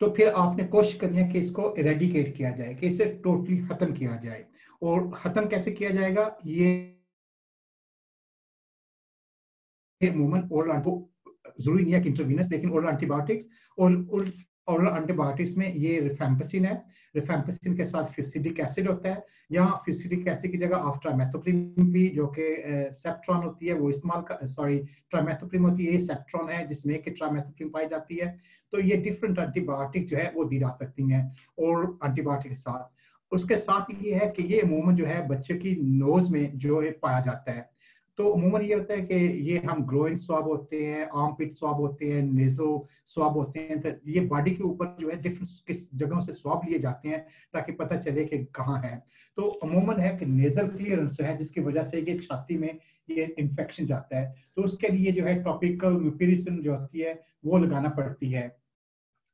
तो फिर आपने कोशिश करनी है कि इसको इरेडिकेट किया जाए, कि इसे टोटली खत्म किया जाए। और खत्म कैसे किया जाएगा? ये अमूमन ओरल ज़रूरी नहीं है कि इंटरवीनस लेकिन ओरल एंटीबायोटिक्स और ओरल एंटीबायोटिक्स में ये रिफेम्पसिन है। रिफेम्पसिन के साथ फ्यूसिडिक एसिड होता है। यहाँ फ्यूसिडिक एसिड की जगह आप ट्रामेथोप्रिम भी जो कि सेप्ट्रॉन होती है, वो इस्तेमाल कर सॉरी ट्रामेथोप्रिम होती है, ये सेप्ट्रॉन है जिसमें कि ट्रामेथोप्रिम पाई जाती है। तो ये डिफरेंट एंटीबायोटिक्स जो है वो दी जा सकती हैं और एंटीबायोटिक के साथ। उसके साथ ये है कि ये अमूमन जो है बच्चे की नोज़ में जो है पाया जाता है। तो अमूमन ये होता है कि ये हम ग्रोइंग स्वाब होते हैं आर्म पिट स्वाब होते हैं, नेजो स्वाब होते हैं तो ये बॉडी के ऊपर जो है डिफरेंट किस जगहों से स्वाब लिए जाते हैं ताकि पता चले कि कहाँ है। तो अमूमन है कि नेजल क्लियरेंस है, जिसकी वजह से ये छाती में ये इन्फेक्शन जाता है। तो उसके लिए जो है टॉपिकल म्यूपिरिसन जो होती है, वो लगाना पड़ती है।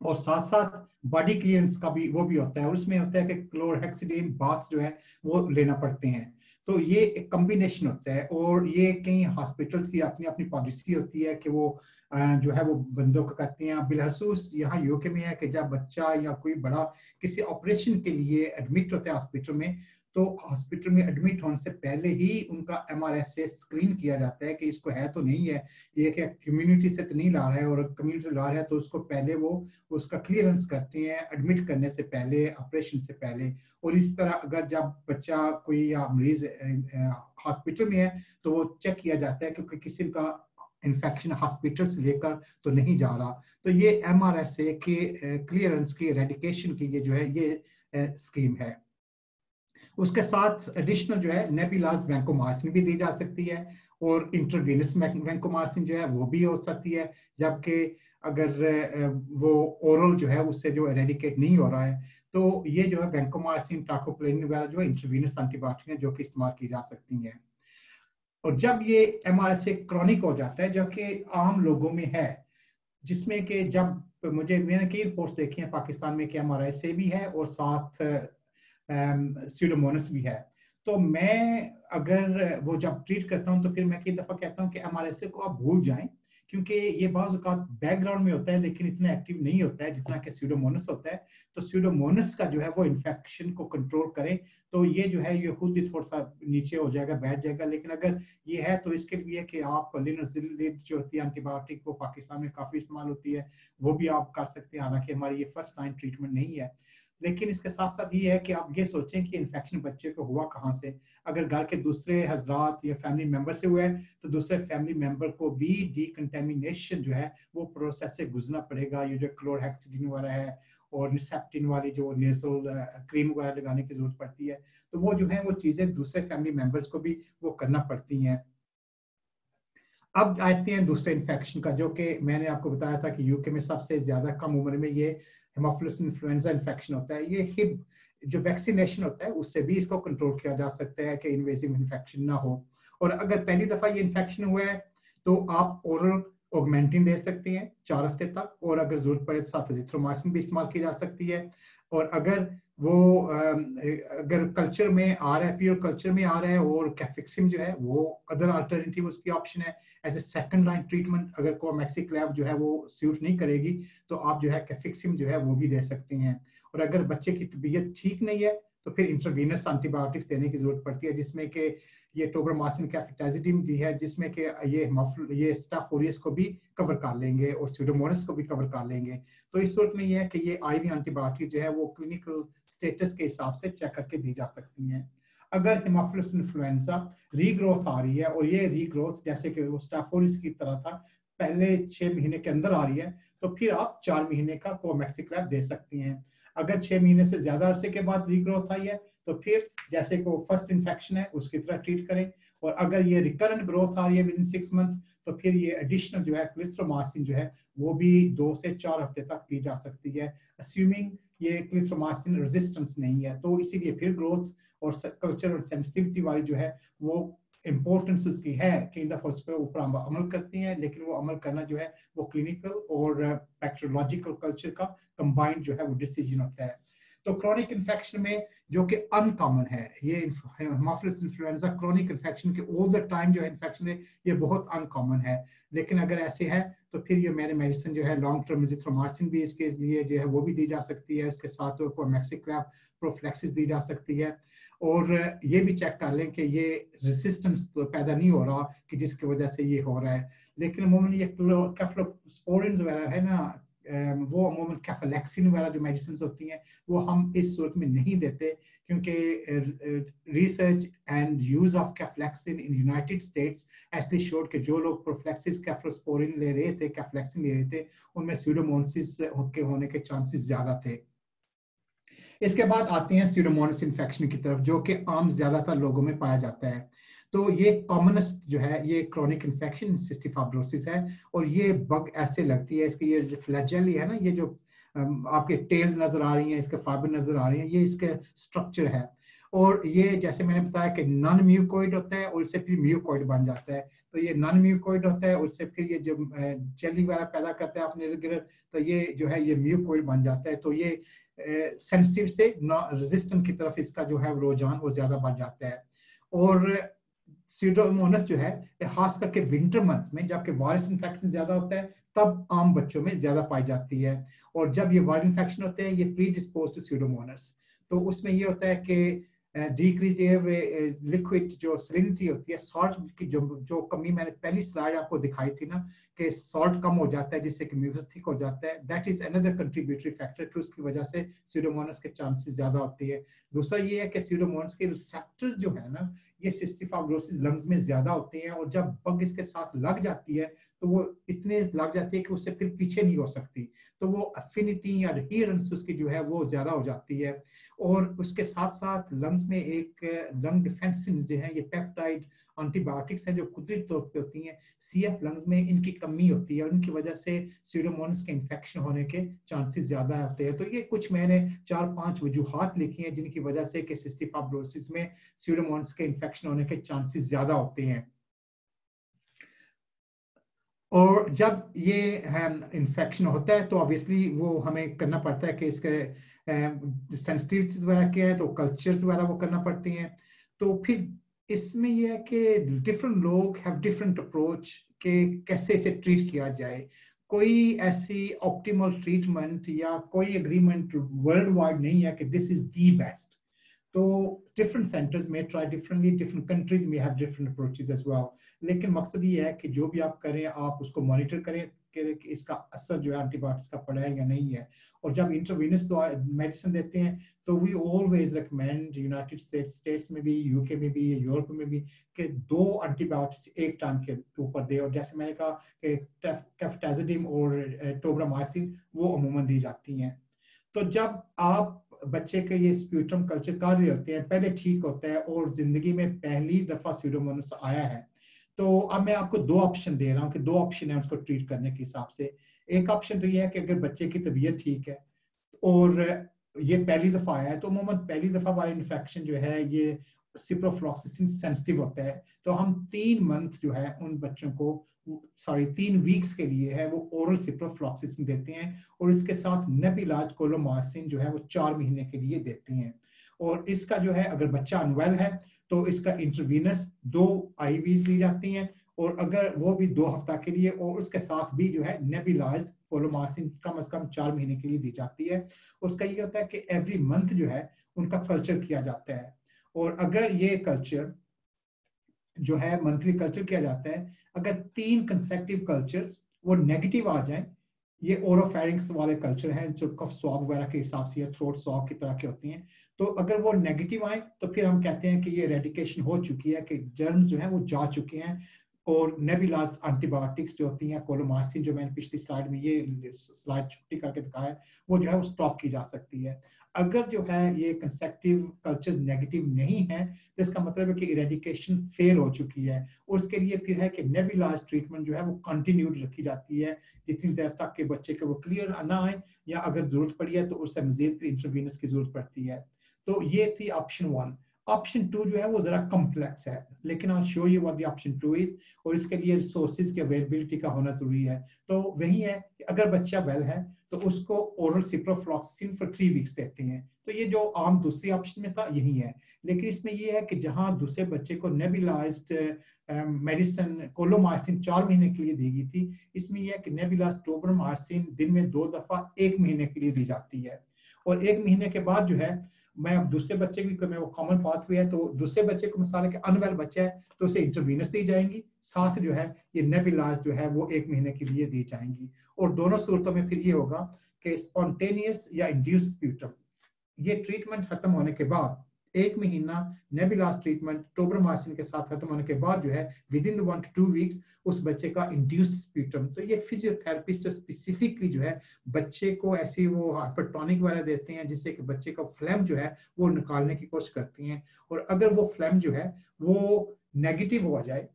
और साथ साथ बॉडी क्लियरेंस का भी, वो भी होता है। और उसमें होता है कि क्लोरहेक्सिडिन बाथ जो है, वो लेना पड़ते हैं। तो ये एक कम्बिनेशन होता है और ये कई हॉस्पिटल्स की अपनी अपनी पॉलिसी होती है कि वो जो है वो बंदों को करते हैं। बिलहसूस यहाँ यूके में है कि जब बच्चा या कोई बड़ा किसी ऑपरेशन के लिए एडमिट होता है हॉस्पिटल में तो हॉस्पिटल में एडमिट होने से पहले ही उनका एम स्क्रीन किया जाता है कि इसको है तो नहीं है। ये कि कम्युनिटी से तो नहीं ला रहा है और कम्युनिटी ला रहा है तो उसको पहले वो, उसका क्लियरेंस करते हैं एडमिट करने से पहले ऑपरेशन से पहले। और इस तरह अगर जब बच्चा कोई या मरीज़ हॉस्पिटल में है तो वो चेक किया जाता है क्योंकि किसी का इन्फेक्शन हॉस्पिटल से लेकर तो नहीं जा रहा। तो ये एम आर एस ए के क्लियरेंस की रेडिकेशन की ये जो है, ये स्कीम है। उसके साथ एडिशनल जो है नेबिलाज वैंकोमासिन भी दी जा सकती है और इंटरवीनस वैंकोमासिन जो है वो भी हो सकती है, जबकि अगर वो ओरल जो है उससे जो एरेडिकेट नहीं हो रहा है तो ये जो है वैंकोमासिन टाकोप्लेन वगैरह जो है इंटरवीनस एंटीबायोटिक है जो कि इस्तेमाल की जा सकती हैं। और जब ये एम आर क्रॉनिक हो जाता है जो कि आम लोगों में है, जिसमें कि जब मुझे, मैंने कई रिपोर्ट्स देखी हैं, पाकिस्तान में कि एम एस भी है और साथ सीडोमोनस भी है। तो मैं अगर वो जब ट्रीट करता हूँ तो फिर मैं कई दफ़ा कहता हूँ कि एम को आप भूल जाएँ क्योंकि ये बहुत बैकग्राउंड में होता है, लेकिन इतना एक्टिव नहीं होता है जितना कि सीडोमोनस होता है। तो सीडोमोनस का जो है वो इन्फेक्शन को कंट्रोल करें। तो ये जो है, ये खुद ही थोड़ा सा नीचे हो जाएगा, बैठ जाएगा। लेकिन अगर ये है तो इसके लिए कि आप जो होती है एंटीबायोटिक वो पाकिस्तान में काफ़ी इस्तेमाल होती है। वो भी आप कर सकते हैं। हालाँकि हमारी ये फ़र्स्ट लाइन ट्रीटमेंट नहीं है। लेकिन इसके साथ साथ ये है कि आप ये सोचें कि इन्फेक्शन बच्चे को हुआ कहाँ से? अगर घर के दूसरे हजरात या फैमिली मेंबर से हुआ है तो दूसरे फैमिली मेंबर को भी डिकंटेमिनेशन जो है, वो प्रोसेस से गुजरना पड़ेगा। ये जो क्लोरहेक्सिडिन वगैरह है और निसेप्टिन वाली जो नेजल क्रीम वगैरह लगाने की ज़रूरत पड़ती है तो वो जो है, वो चीज़ें दूसरे फैमिली मेंबर्स को भी वो करना पड़ती हैं। अब आते हैं दूसरे इन्फेक्शन का, जो कि मैंने आपको बताया था कि यूके में सबसे ज़्यादा कम उम्र में ये हेमोफिलस इन्फ्लुएंजा इन्फेक्शन होता है, ये हिब, जो वैक्सीनेशन होता है, उससे भी इसको कंट्रोल किया जा सकता है कि इन्वेजिव इन्फेक्शन ना हो। और अगर पहली दफ़ा ये इन्फेक्शन हुआ है तो आप ओरल ऑगमेंटिन दे सकते हैं चार हफ़्ते तक, और अगर ज़रूरत पड़े तो साथ जिथ्रोमाइसिन भी इस्तेमाल की जा सकती है। और अगर वो अगर कल्चर में आ रहा है प्योर कल्चर में आ रहा है और कैफिक्सिम जो है, वो अदर अल्टरनेटिव उसकी ऑप्शन है। As a second line treatment अगर को लैब जो है, वो सूट नहीं करेगी तो आप जो है कैफिक्सिम जो है, वो भी दे सकते हैं। और अगर बच्चे की तबीयत ठीक नहीं है तो फिर इंटरवीनस एंटीबायोटिक्स देने की ज़रूरत पड़ती है, जिसमें कि ये टोब्रामासिन कैफिटाजिडिम भी है, जिसमें कि ये ये स्टाफ ओरियस को भी कवर कर लेंगे और स्यूडोमोनस को भी कवर कर लेंगे। तो इस सूरत में ये है कि ये आईवी एंटीबायोटिक जो है वो क्लिनिकल स्टेटस के हिसाब से चेक करके दी जा सकती हैं। अगर हिमाफिलस इन्फ्लुएंजा रीग्रोथ आ रही है, और ये रीग्रोथ जैसे कि वो स्टाफोरिस की तरह था, पहले छह महीने के अंदर आ रही है तो फिर आप चार महीने का कोमैक्सिक्लैब दे सकती हैं। अगर छह महीने से ज़्यादा अरसे के बाद रीग्रोथ आई है तो फिर जैसे को फ़र्स्ट इन्फेक्शन है, उसकी तरह ट्रीट करें। और अगर ये रिकरेंट ग्रोथ आ रही है विद इन सिक्स मंथ तो फिर ये एडिशनल जो है क्लिथ्रोमार्सिन जो है, वो भी दो से चार हफ़्ते तक दी जा सकती है। अस्यूमिंग ये क्लिथ्रोमार्सिन रेजिस्टेंस नहीं है तो इसीलिए फिर ग्रोथ और कल्चर और सेंसिटिविटी वाली जो है, वो इम्पोर्टेंस उसकी है कई दफ़ा उस पर ऊपर अमल करती हैं, लेकिन वो अमल करना जो है, वो क्लिनिकल और बैक्टीरियोलॉजिकल कल्चर का कंबाइंड जो है, वो डिसीज़न होता है। तो क्रॉनिक इन्फेक्शन में जो कि अनकॉमन है, ये हेमोफिलस इन्फ्लुएंजा क्रॉनिक इन्फेक्शन के ऑल द टाइम जो इन्फेक्शन है, ये बहुत अनकॉमन है। लेकिन अगर ऐसे है तो फिर ये मेरे मेडिसिन जो है लॉन्ग टर्म जिथ्रोमासिन भी इसके लिए जो है, वो भी दी जा सकती है। उसके साथ प्रोफ्लेक्सिस दी जा सकती है। और ये भी चेक कर लें कि ये रेसिस्टेंस तो पैदा नहीं हो रहा कि जिसकी वजह से ये हो रहा है। लेकिन अमूमन ये कैफ्लोस्पोरिन वगैरह है ना वो अमूमन कैफलेक्सिन वगैरह जो मेडिसिन होती हैं, वो हम इस सूरत में नहीं देते क्योंकि research and use of cephalexin in United States actually showed के जो लोग प्रोफ्लेक्सिस कैफ्लोस्पोरिन ले रहे थे कैफलेक्सिन ले रहे थे, उनमें स्यूडोमोनसिस के होने के चांसेस ज़्यादा थे। इसके बाद आते हैं सीडोमोनस इन्फेक्शन की तरफ़, जो कि आम ज़्यादातर लोगों में पाया जाता है। तो ये कॉमनेस्ट जो है, ये क्रॉनिक इन्फेक्शन सिस्टिफाब्रोसिस है, और ये बग ऐसे लगती है, इसकी ये फ्लैजेली है ना, ये जो आपके टेल्स नज़र आ रही हैं, इसके फाइबर नज़र आ रही हैं, ये इसके स्ट्रक्चर है। और ये जैसे मैंने बताया कि नॉन म्यूकोइड होता है, और इससे फिर म्यूकोइड बन जाता है। तो ये नॉन म्यूकोइड होता है इससे फिर ये जो जेली वगैरह पैदा करता है अपने गिरद तो ये जो है, ये म्यूकोइड बन जाता है। तो ये सेंसिटिव से रेजिस्टेंट की तरफ़ इसका जो है रुझान वो ज़्यादा बढ़ जाता है। और सीडोमोनस जो है खास करके विंटर मंथ में जबकि वायरस इन्फेक्शन ज़्यादा होता है, तब आम बच्चों में ज़्यादा पाई जाती है। और जब ये वायरल इन्फेक्शन होते हैं, ये प्री डिस्पोज टू सीडोमोनस तो उसमें ये होता है कि डिक्रीज लिक्विड जो सलिनिटी होती है सॉल्ट की जो जो कमी मैंने पहली स्लाइड आपको दिखाई थी ना कि सॉल्ट कम हो जाता है, जिससे कि म्यूकस थिक हो जाता है। That is another contributory factor कि उसकी वजह से सीडोमोनस के चांसेस ज़्यादा होती है। दूसरा ये है कि सीडोमोनस के रिसेप्टर्स जो है ना, ये सिस्टिफाब्रोसिस लंग्स में ज़्यादा होते हैं और जब बग इसके साथ लग जाती है तो वो इतने लग जाती है कि उससे फिर पीछे नहीं हो सकती। तो वो अफिनिटी या रिहियरेंस उसकी जो है, वो ज़्यादा हो जाती है। और उसके साथ साथ लंग्स में एक लंग डिफेंसिन जो है, ये पेप्टाइड एंटीबायोटिक्स हैं जो कुदरती तौर पे होती हैं। सीएफ लंग्स में इनकी कमी होती है उनकी वजह से सीरोमोनस के इन्फेक्शन होने के चांसेस ज़्यादा होते हैं। तो ये कुछ मैंने चार पाँच वजूहत लिखी हैं जिनकी वजह से कि सिस्टिफाब्रोसिस में सीरोमोनस के इन्फेक्शन होने के चांसेस ज़्यादा होते हैं। और जब ये इन्फेक्शन होता है तो ऑब्वियसली वो हमें करना पड़ता है कि इसके सेंसिटिविटीज वगैरह क्या है तो कल्चर्स वगैरह वो करना पड़ती हैं। तो फिर इसमें यह है कि डिफरेंट लोग हैव डिफरेंट अप्रोच के कैसे इसे ट्रीट किया जाए। कोई ऐसी ऑप्टिमल ट्रीटमेंट या कोई एग्रीमेंट वर्ल्ड वाइड नहीं है कि दिस इज़ दी बेस्ट तो डिफरेंट सेंटर्स में ट्राई डिफरेंटली डिफरेंट कंट्रीज़ में have different approaches as well लेकिन मकसद ये है कि जो भी आप करें, आप उसको मॉनिटर करें कि इसका असर जो है एंटीबायोटिक्स का पड़ा है या नहीं है। और जब इंटरवीनस मेडिसिन देते हैं तो we always recommend United States में भी यूके में भी यूरोप में भी कि दो एंटीबायोटिक्स एक टाइम के ऊपर दे। और जैसे मैंने कहा कि कैफ्टाजिडिम और टोब्रामाइसिन वो अमूमन दी जाती हैं। तो जब आप बच्चे के ये स्प्यूटम कल्चर कर रहे होते हैं, पहले ठीक होता है और ज़िंदगी में पहली दफ़ा स्यूडोमोनस आया है तो अब मैं आपको दो ऑप्शन दे रहा हूँ कि दो ऑप्शन है उसको ट्रीट करने के हिसाब से। एक ऑप्शन तो ये है कि अगर बच्चे की तबीयत ठीक है और ये पहली दफ़ा आया है तो मोहम्मद पहली दफ़ा वाला इन्फेक्शन जो है, ये सिप्रोफ्लॉक्सिसिन सेंसिटिव होता है। तो हम तीन मंथ जो है उन बच्चों को सॉरी तीन वीक्स के लिए है वो ओरल सिप्रोफ्लॉक्सिसिन देते हैं और इसके साथ नेबिलाज कोलोमासिन जो है वो चार महीने के लिए देते हैं। और इसका जो है, अगर बच्चा अनवेल है तो इसका इंटरवीनस दो आईवीज ली जाती हैं और अगर वो भी दो हफ़्ता के लिए और उसके साथ भी जो है नेबिलाइज कोलोमासिन कम अज कम चार महीने के लिए दी जाती है। उसका ये होता है कि एवरी मंथ जो है, उनका कल्चर किया जाता है। और अगर ये कल्चर जो है मंथली कल्चर किया जाता है, अगर तीन कंसेक्टिव कल्चर्स वो नेगेटिव आ जाए ये ओरोफेरिंग्स वाले कल्चर हैं जो कफ स्वाब वगैरह के हिसाब से या थ्रोट स्वाब की तरह के होती हैं। तो अगर वो नेगेटिव आए तो फिर हम कहते हैं कि ये रेडिकेशन हो चुकी है, कि जर्म्स जो हैं वो जा चुके हैं। और नेबिलाज एंटीबायोटिक्स जो होती हैं कोलोमासिन जो मैंने पिछली स्लाइड में ये स्लाइड छुट्टी करके दिखाया है, वो जो है वो स्टॉप की जा सकती है। अगर जो है ये कंसेक्टिव कल्चर नेगेटिव नहीं है तो इसका मतलब है कि इरेडिकेशन फेल हो चुकी है। और उसके लिए फिर है कि नेबिलाज ट्रीटमेंट जो है वो कंटिन्यूड रखी जाती है जितनी देर तक के बच्चे के वो क्लियर ना आए या अगर ज़रूरत पड़ी है तो उससे मजीद फिर इंटरवीनस की ज़रूरत पड़ती है। तो ये थी ऑप्शन वन ऑप्शन टू जो है वो जरा कम्प्लेक्स है, लेकिन I show you the option two is और इसके लिए रिसोर्सेज की अवेलेबिलिटी का होना ज़रूरी है। तो वही है कि अगर बच्चा वेल है तो उसको oral ciprofloxacin for three weeks देते हैं। तो ये जो आम दूसरी ऑप्शन में था, यही है। लेकिन इसमें ये है कि जहाँ दूसरे बच्चे को नेबिलाइज्ड मेडिसिन कोलोमार्सिन चार महीने के लिए दी गई थी, इसमें यह है कि नेबिलाइज टोब्रोमार्सिन दिन में दो दफ़ा एक महीने के लिए दी जाती है। और एक महीने के बाद जो है, मैं अब दूसरे बच्चे की, मैं वो कॉमन पाथ है तो दूसरे बच्चे को मिसाल के अनवेल बच्चा है तो उसे इंटरवीनस दी जाएँगी। साथ जो है, ये नेबिलाज जो है, वो एक महीने के लिए दी जाएँगी। और दोनों सूरतों में फिर ये होगा कि स्पॉन्टेनियस या इंड्यूस स्प्यूटम ये ट्रीटमेंट खत्म होने के बाद, एक महीना नेबिलास ट्रीटमेंट टोब्रोमासिन के साथ खत्म होने के बाद जो है within one two weeks उस बच्चे का इंड्यूस्ड स्प्यूटम तो ये फिजियोथेरेपिस्ट स्पेसिफिकली जो है, बच्चे को ऐसी वो हाइपरटॉनिक वगैरह देते हैं, जिससे कि बच्चे का फ्लैम जो है, वो निकालने की कोशिश करती हैं। और अगर वो फ्लैम जो है, वो नेगेटिव हो जाए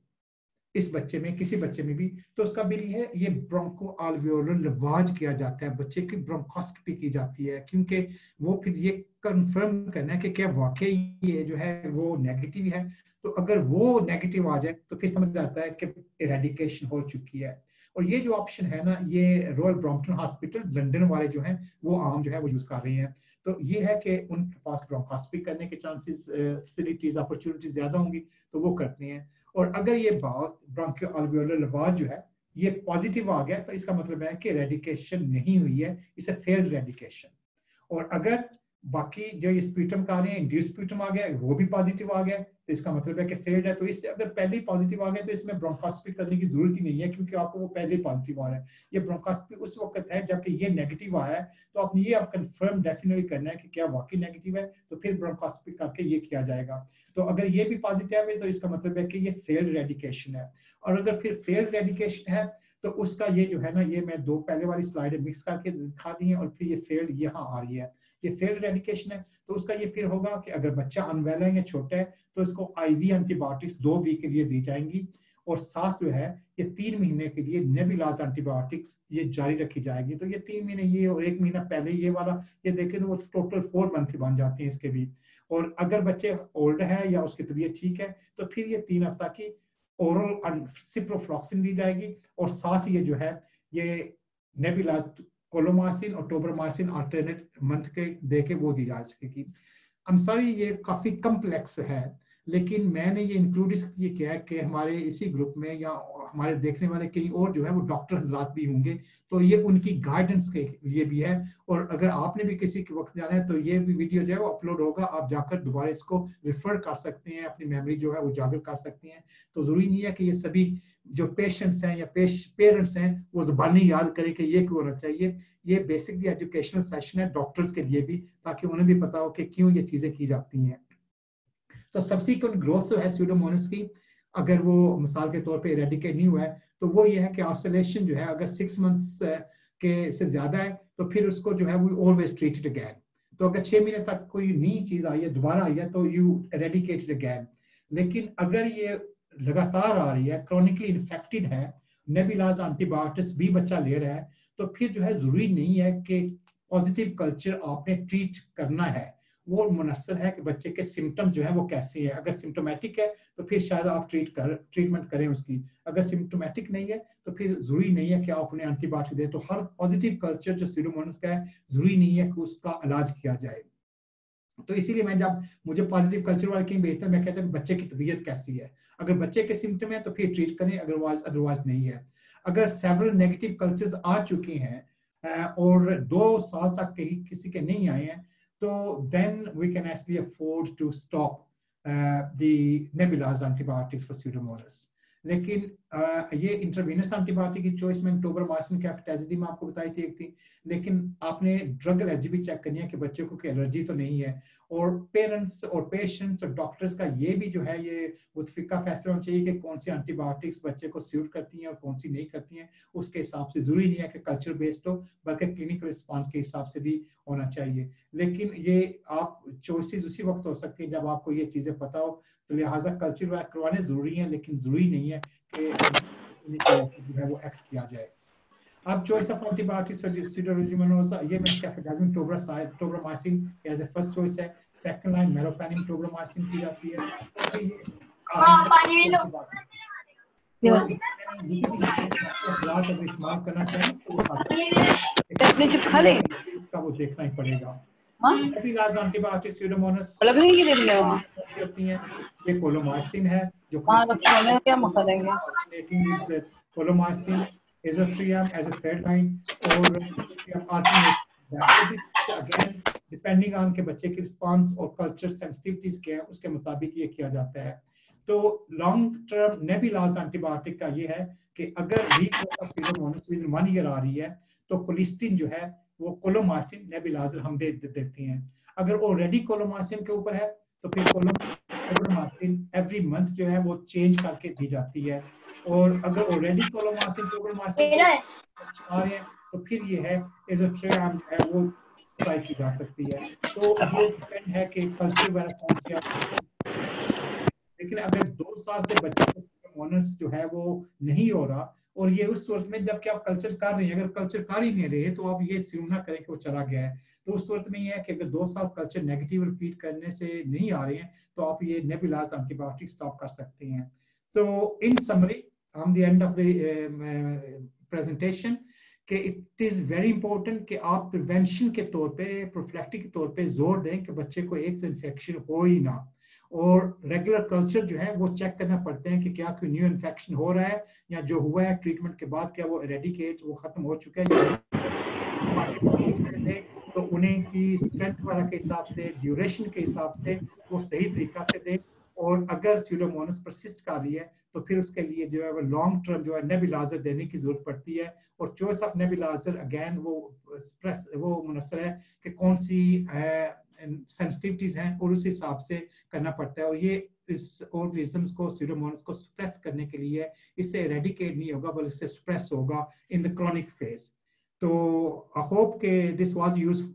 इस बच्चे में, किसी बच्चे में भी तो उसका बिल है, ये ब्रोंको आल्वियोलर किया जाता है बच्चे की, ब्रोंकोस्कोपी की जाती है, क्योंकि वो फिर ये कंफर्म करना है कि क्या वाकई ये जो है, वो नेगेटिव है। तो अगर वो नेगेटिव आ जाए तो फिर समझ आता है कि इरेडिकेशन हो चुकी है। और ये जो ऑप्शन है ना, ये रॉयल ब्रॉम्पटन हॉस्पिटल लंदन वाले जो हैं, वो आम जो है, वो यूज़ कर रहे हैं। तो ये है कि उनके पास ब्रोंकोस्कोपी करने के चांसेस फैसिलिटीज़ अपॉर्चुनिटीज़ ज़्यादा होंगी तो वो करते हैं। और अगर ये बात ब्रोंकियो जो है, ये पॉजिटिव आ गया तो इसका मतलब है कि रेडिकेशन नहीं हुई है, इसे फेल्ड रेडिकेशन और अगर बाकी जो ये स्पीटम का रहे हैं इंड्यूस स्पीटम आ गया, वो भी पॉजिटिव आ गया तो इसका मतलब है कि फेल्ड है तो इससे अगर पहले ही पॉजिटिव आ गया तो इसमें ब्रोंकोस्कोपी करने की ज़रूरत ही नहीं है, क्योंकि आपको वो पहले ही पॉजिटिव आ रहा है। ये ब्रोंकोस्कोपी उस वक्त है, जबकि ये नेगेटिव आया है तो आपने ये आप कंफर्म डेफिनेटली करना है कि क्या वाकई नेगेटिव है तो फिर ब्रोंकोस्कोपी करके ये किया जाएगा। तो अगर ये भी पॉजिटिव है तो इसका मतलब है कि ये फेल्ड रेडिकेशन है। और अगर फिर फेल्ड रेडिकेशन है तो उसका ये जो है ना, ये मैं दो पहले वाली स्लाइड मिक्स करके दिखा दी है, और फिर ये फेल्ड यहाँ आ रही है। ये फेल्ड रेडिकेशन है तो उसका ये फिर होगा कि अगर बच्चा अनवेल है या छोटा है तो इसको आईवी एंटीबायोटिक्स दो वीक के लिए दी जाएँगी। और साथ जो है, ये तीन महीने के लिए नेबिलाज एंटीबायोटिक्स ये जारी रखी जाएगी। तो ये तीन महीने ये और एक महीना पहले ये वाला, ये देखें तो वो टोटल फोर मंथ बन जाते हैं इसके भी। और अगर बच्चे ओल्ड है या उसकी तबीयत ठीक है तो फिर ये तीन हफ़्ता की ओरल सिप्रोफ्लॉक्सिन दी जाएगी। और साथ ये जो है, ये नेबिलाज कोलोमासिन और टोबरमासिन अल्टरनेट मंथ के दे के वो दी जा सकेगी हम सॉरी ये काफ़ी कम्प्लेक्स है, लेकिन मैंने ये इंक्लूड इसलिए किया कि हमारे इसी ग्रुप में या हमारे देखने वाले कई और जो है, वो डॉक्टर हजरात भी होंगे तो ये उनकी गाइडेंस के लिए भी है। और अगर आपने भी किसी के वक्त जाना है तो ये भी वीडियो जो है, वो अपलोड होगा। आप जाकर दोबारा इसको रिफर कर सकते हैं, अपनी मेमोरी जो है, वो जागर कर सकते हैं। तो ज़रूरी नहीं है कि ये सभी जो पेशेंट्स हैं या पेरेंट्स हैं, वो जबानी याद करें कि ये क्यों होना चाहिए। ये बेसिकली एजुकेशनल सेशन है डॉक्टर्स के लिए भी, ताकि उन्हें भी पता हो कि क्यों ये चीज़ें की जाती हैं। तो सब्सिक्वेंट ग्रोथ जो है स्यूडोमोनस की, अगर वो मिसाल के तौर पे इरेडिकेट नहीं हुआ है तो वो ये है कि ऑस्ट्रेलेशन जो है, अगर सिक्स मंथ्स के से ज़्यादा है तो फिर उसको जो है वो ऑलवेज ट्रीटेड अगैन तो अगर छह महीने तक कोई नई चीज़ आई है, दोबारा आई है तो यू रेडिकेटेड अगैन लेकिन अगर ये लगातार आ रही है क्रॉनिकली इन्फेक्टेड है नेबिलाज एंटीबायोटिक्स भी बच्चा ले रहा है तो फिर जो है ज़रूरी नहीं है कि पॉजिटिव कल्चर आपने ट्रीट करना है। वो मुनसर है कि बच्चे के सिम्टम जो है वो कैसे है। अगर सिम्टोमेटिक है तो फिर शायद आप ट्रीट कर ट्रीटमेंट करें उसकी। अगर सिम्टोमेटिक नहीं है तो फिर ज़रूरी नहीं है कि आप उन्हें एंटीबायोटिक दें। तो हर पॉजिटिव कल्चर जो सीरोमोनस का है, ज़रूरी नहीं है कि उसका इलाज किया जाए। तो इसीलिए मैं जब मुझे पॉजिटिव कल्चर वाले कहीं भेजते हैं, मैं कहता हूँ बच्चे की तबीयत कैसी है? अगर बच्चे के सिम्टम है तो फिर ट्रीट करें अदरवाइज़ अदरवाइज़ नहीं है। अगर सेवरल नेगेटिव कल्चर्स आ चुके हैं और दो साल तक कहीं किसी के नहीं आए हैं तो then we can actually afford to stop the nebulised antibiotics for pseudomonas लेकिन ये इंटरवीनस एंटीबायोटिक की चॉइस में टोबरमाइसिन कैप्टाजिडी में आपको बताई थी एक थी, लेकिन आपने ड्रग एलर्जी भी चेक करनी है कि बच्चों को एलर्जी तो नहीं है। और पेरेंट्स और पेशेंट्स और डॉक्टर्स का ये भी जो है, ये मुतफिका फैसला होना चाहिए कि कौन सी एंटीबायोटिक्स बच्चे को सूट करती हैं और कौन सी नहीं करती हैं। उसके हिसाब से ज़रूरी नहीं है कि कल्चर बेस्ड हो, बल्कि क्लिनिकल रिस्पॉन्स के हिसाब से भी होना चाहिए। लेकिन ये आप चॉइसेस उसी वक्त हो सकती हैं जब आपको ये चीज़ें पता हो। तो लिहाजा कल्चर वर्क करवाने ज़रूरी है, लेकिन ज़रूरी नहीं है जो है वो एक्ट किया जाए। अब choice of antibiotics for ये मैं ceftazidime tobramycin as a first choice है। सेकंड लाइन मेरोपेनिम टोब्रामाइसिन की जाती है। हाँ पानी में लो। इस्तेमाल करना तो ले। इसका वो देखना ही पड़ेगा। एंटीबायोटिक स्यूडोमोनास नहीं की देंगे होती हैं। ये कोलोमाइसिन है जो तो क्या मखा देंगे? कोलोमाइसिन azotrium as a third line or alternate again depending on के बच्चे की रिस्पांस और कल्चर सेंसिटिविटीज क्या है उसके मुताबिक ये किया जाता है। तो लॉन्ग टर्म नेबिलाज एंटीबायोटिक का ये है कि अगर वीक वन ईयर आ रही है तो कोलिस्टिन जो है वो कोलोमासिन नेबिलाजर हम दे देते हैं। अगर ऑलरेडी कोलोमासिन के ऊपर है तो फिर कोलोमासिन एवरी मंथ जो है वो चेंज करके दी जाती है। और अगर ऑलरेडी कोलोमासिन कोलोमासिन आ रहे हैं तो फिर ये है एजोट्रियम है वो ट्राई की जा सकती है। तो ये डिपेंड है कि कल्चर वगैरह कौन सी लेकिन अगर दो साल से बच्चे को जो है वो नहीं हो रहा और ये उस सूरत में जबकि आप कल्चर कर रहे हैं अगर कल्चर कर ही नहीं रहे तो आप ये स्यूम ना करें कि वो चला गया है। तो उस सूरत में ये है कि अगर दो साल कल्चर नेगेटिव रिपीट करने से नहीं आ रहे हैं तो आप ये नेबुलाइज्ड एंटीबायोटिक स्टॉप कर सकते हैं। तो in summary the end of the um, uh, कि इट इज़ वेरी इंपॉर्टेंट कि आप प्रिवेंशन के तौर पे प्रोफ्लैक्टिक के तौर पे ज़ोर दें कि बच्चे को एक तो इन्फेक्शन हो ही ना। और रेगुलर कल्चर जो है, वो चेक करना पड़ते हैं कि क्या कोई न्यू इन्फेक्शन हो रहा है, या जो हुआ है ट्रीटमेंट के बाद क्या वो रेडिकेट वो खत्म हो चुका है तो उन्हें की स्ट्रेंथ वगैरह के हिसाब से ड्यूरेशन के हिसाब से वो सही तरीका से दे। और अगर सीडोमोनस परसिस्ट कर रही है तो फिर उसके लिए जो है, वो लॉन्ग टर्म जो है नेबिलाजर देने की ज़रूरत पड़ती है। और चॉइस ऑफ़ नेबिलाजर अगेन वो वो मुनसर है कि कौन सी सेंसिटिविटीज हैं और उस हिसाब से करना पड़ता है। और ये इस ऑर्गेनिजम्स को सीरोमोनस को स्प्रेस करने के लिए इससे रेडिकेट नहीं होगा, बल्कि इससे सुप्रेस होगा इन द क्रॉनिक फ़ेज़ तो आई होप के दिस वाज यूजफुल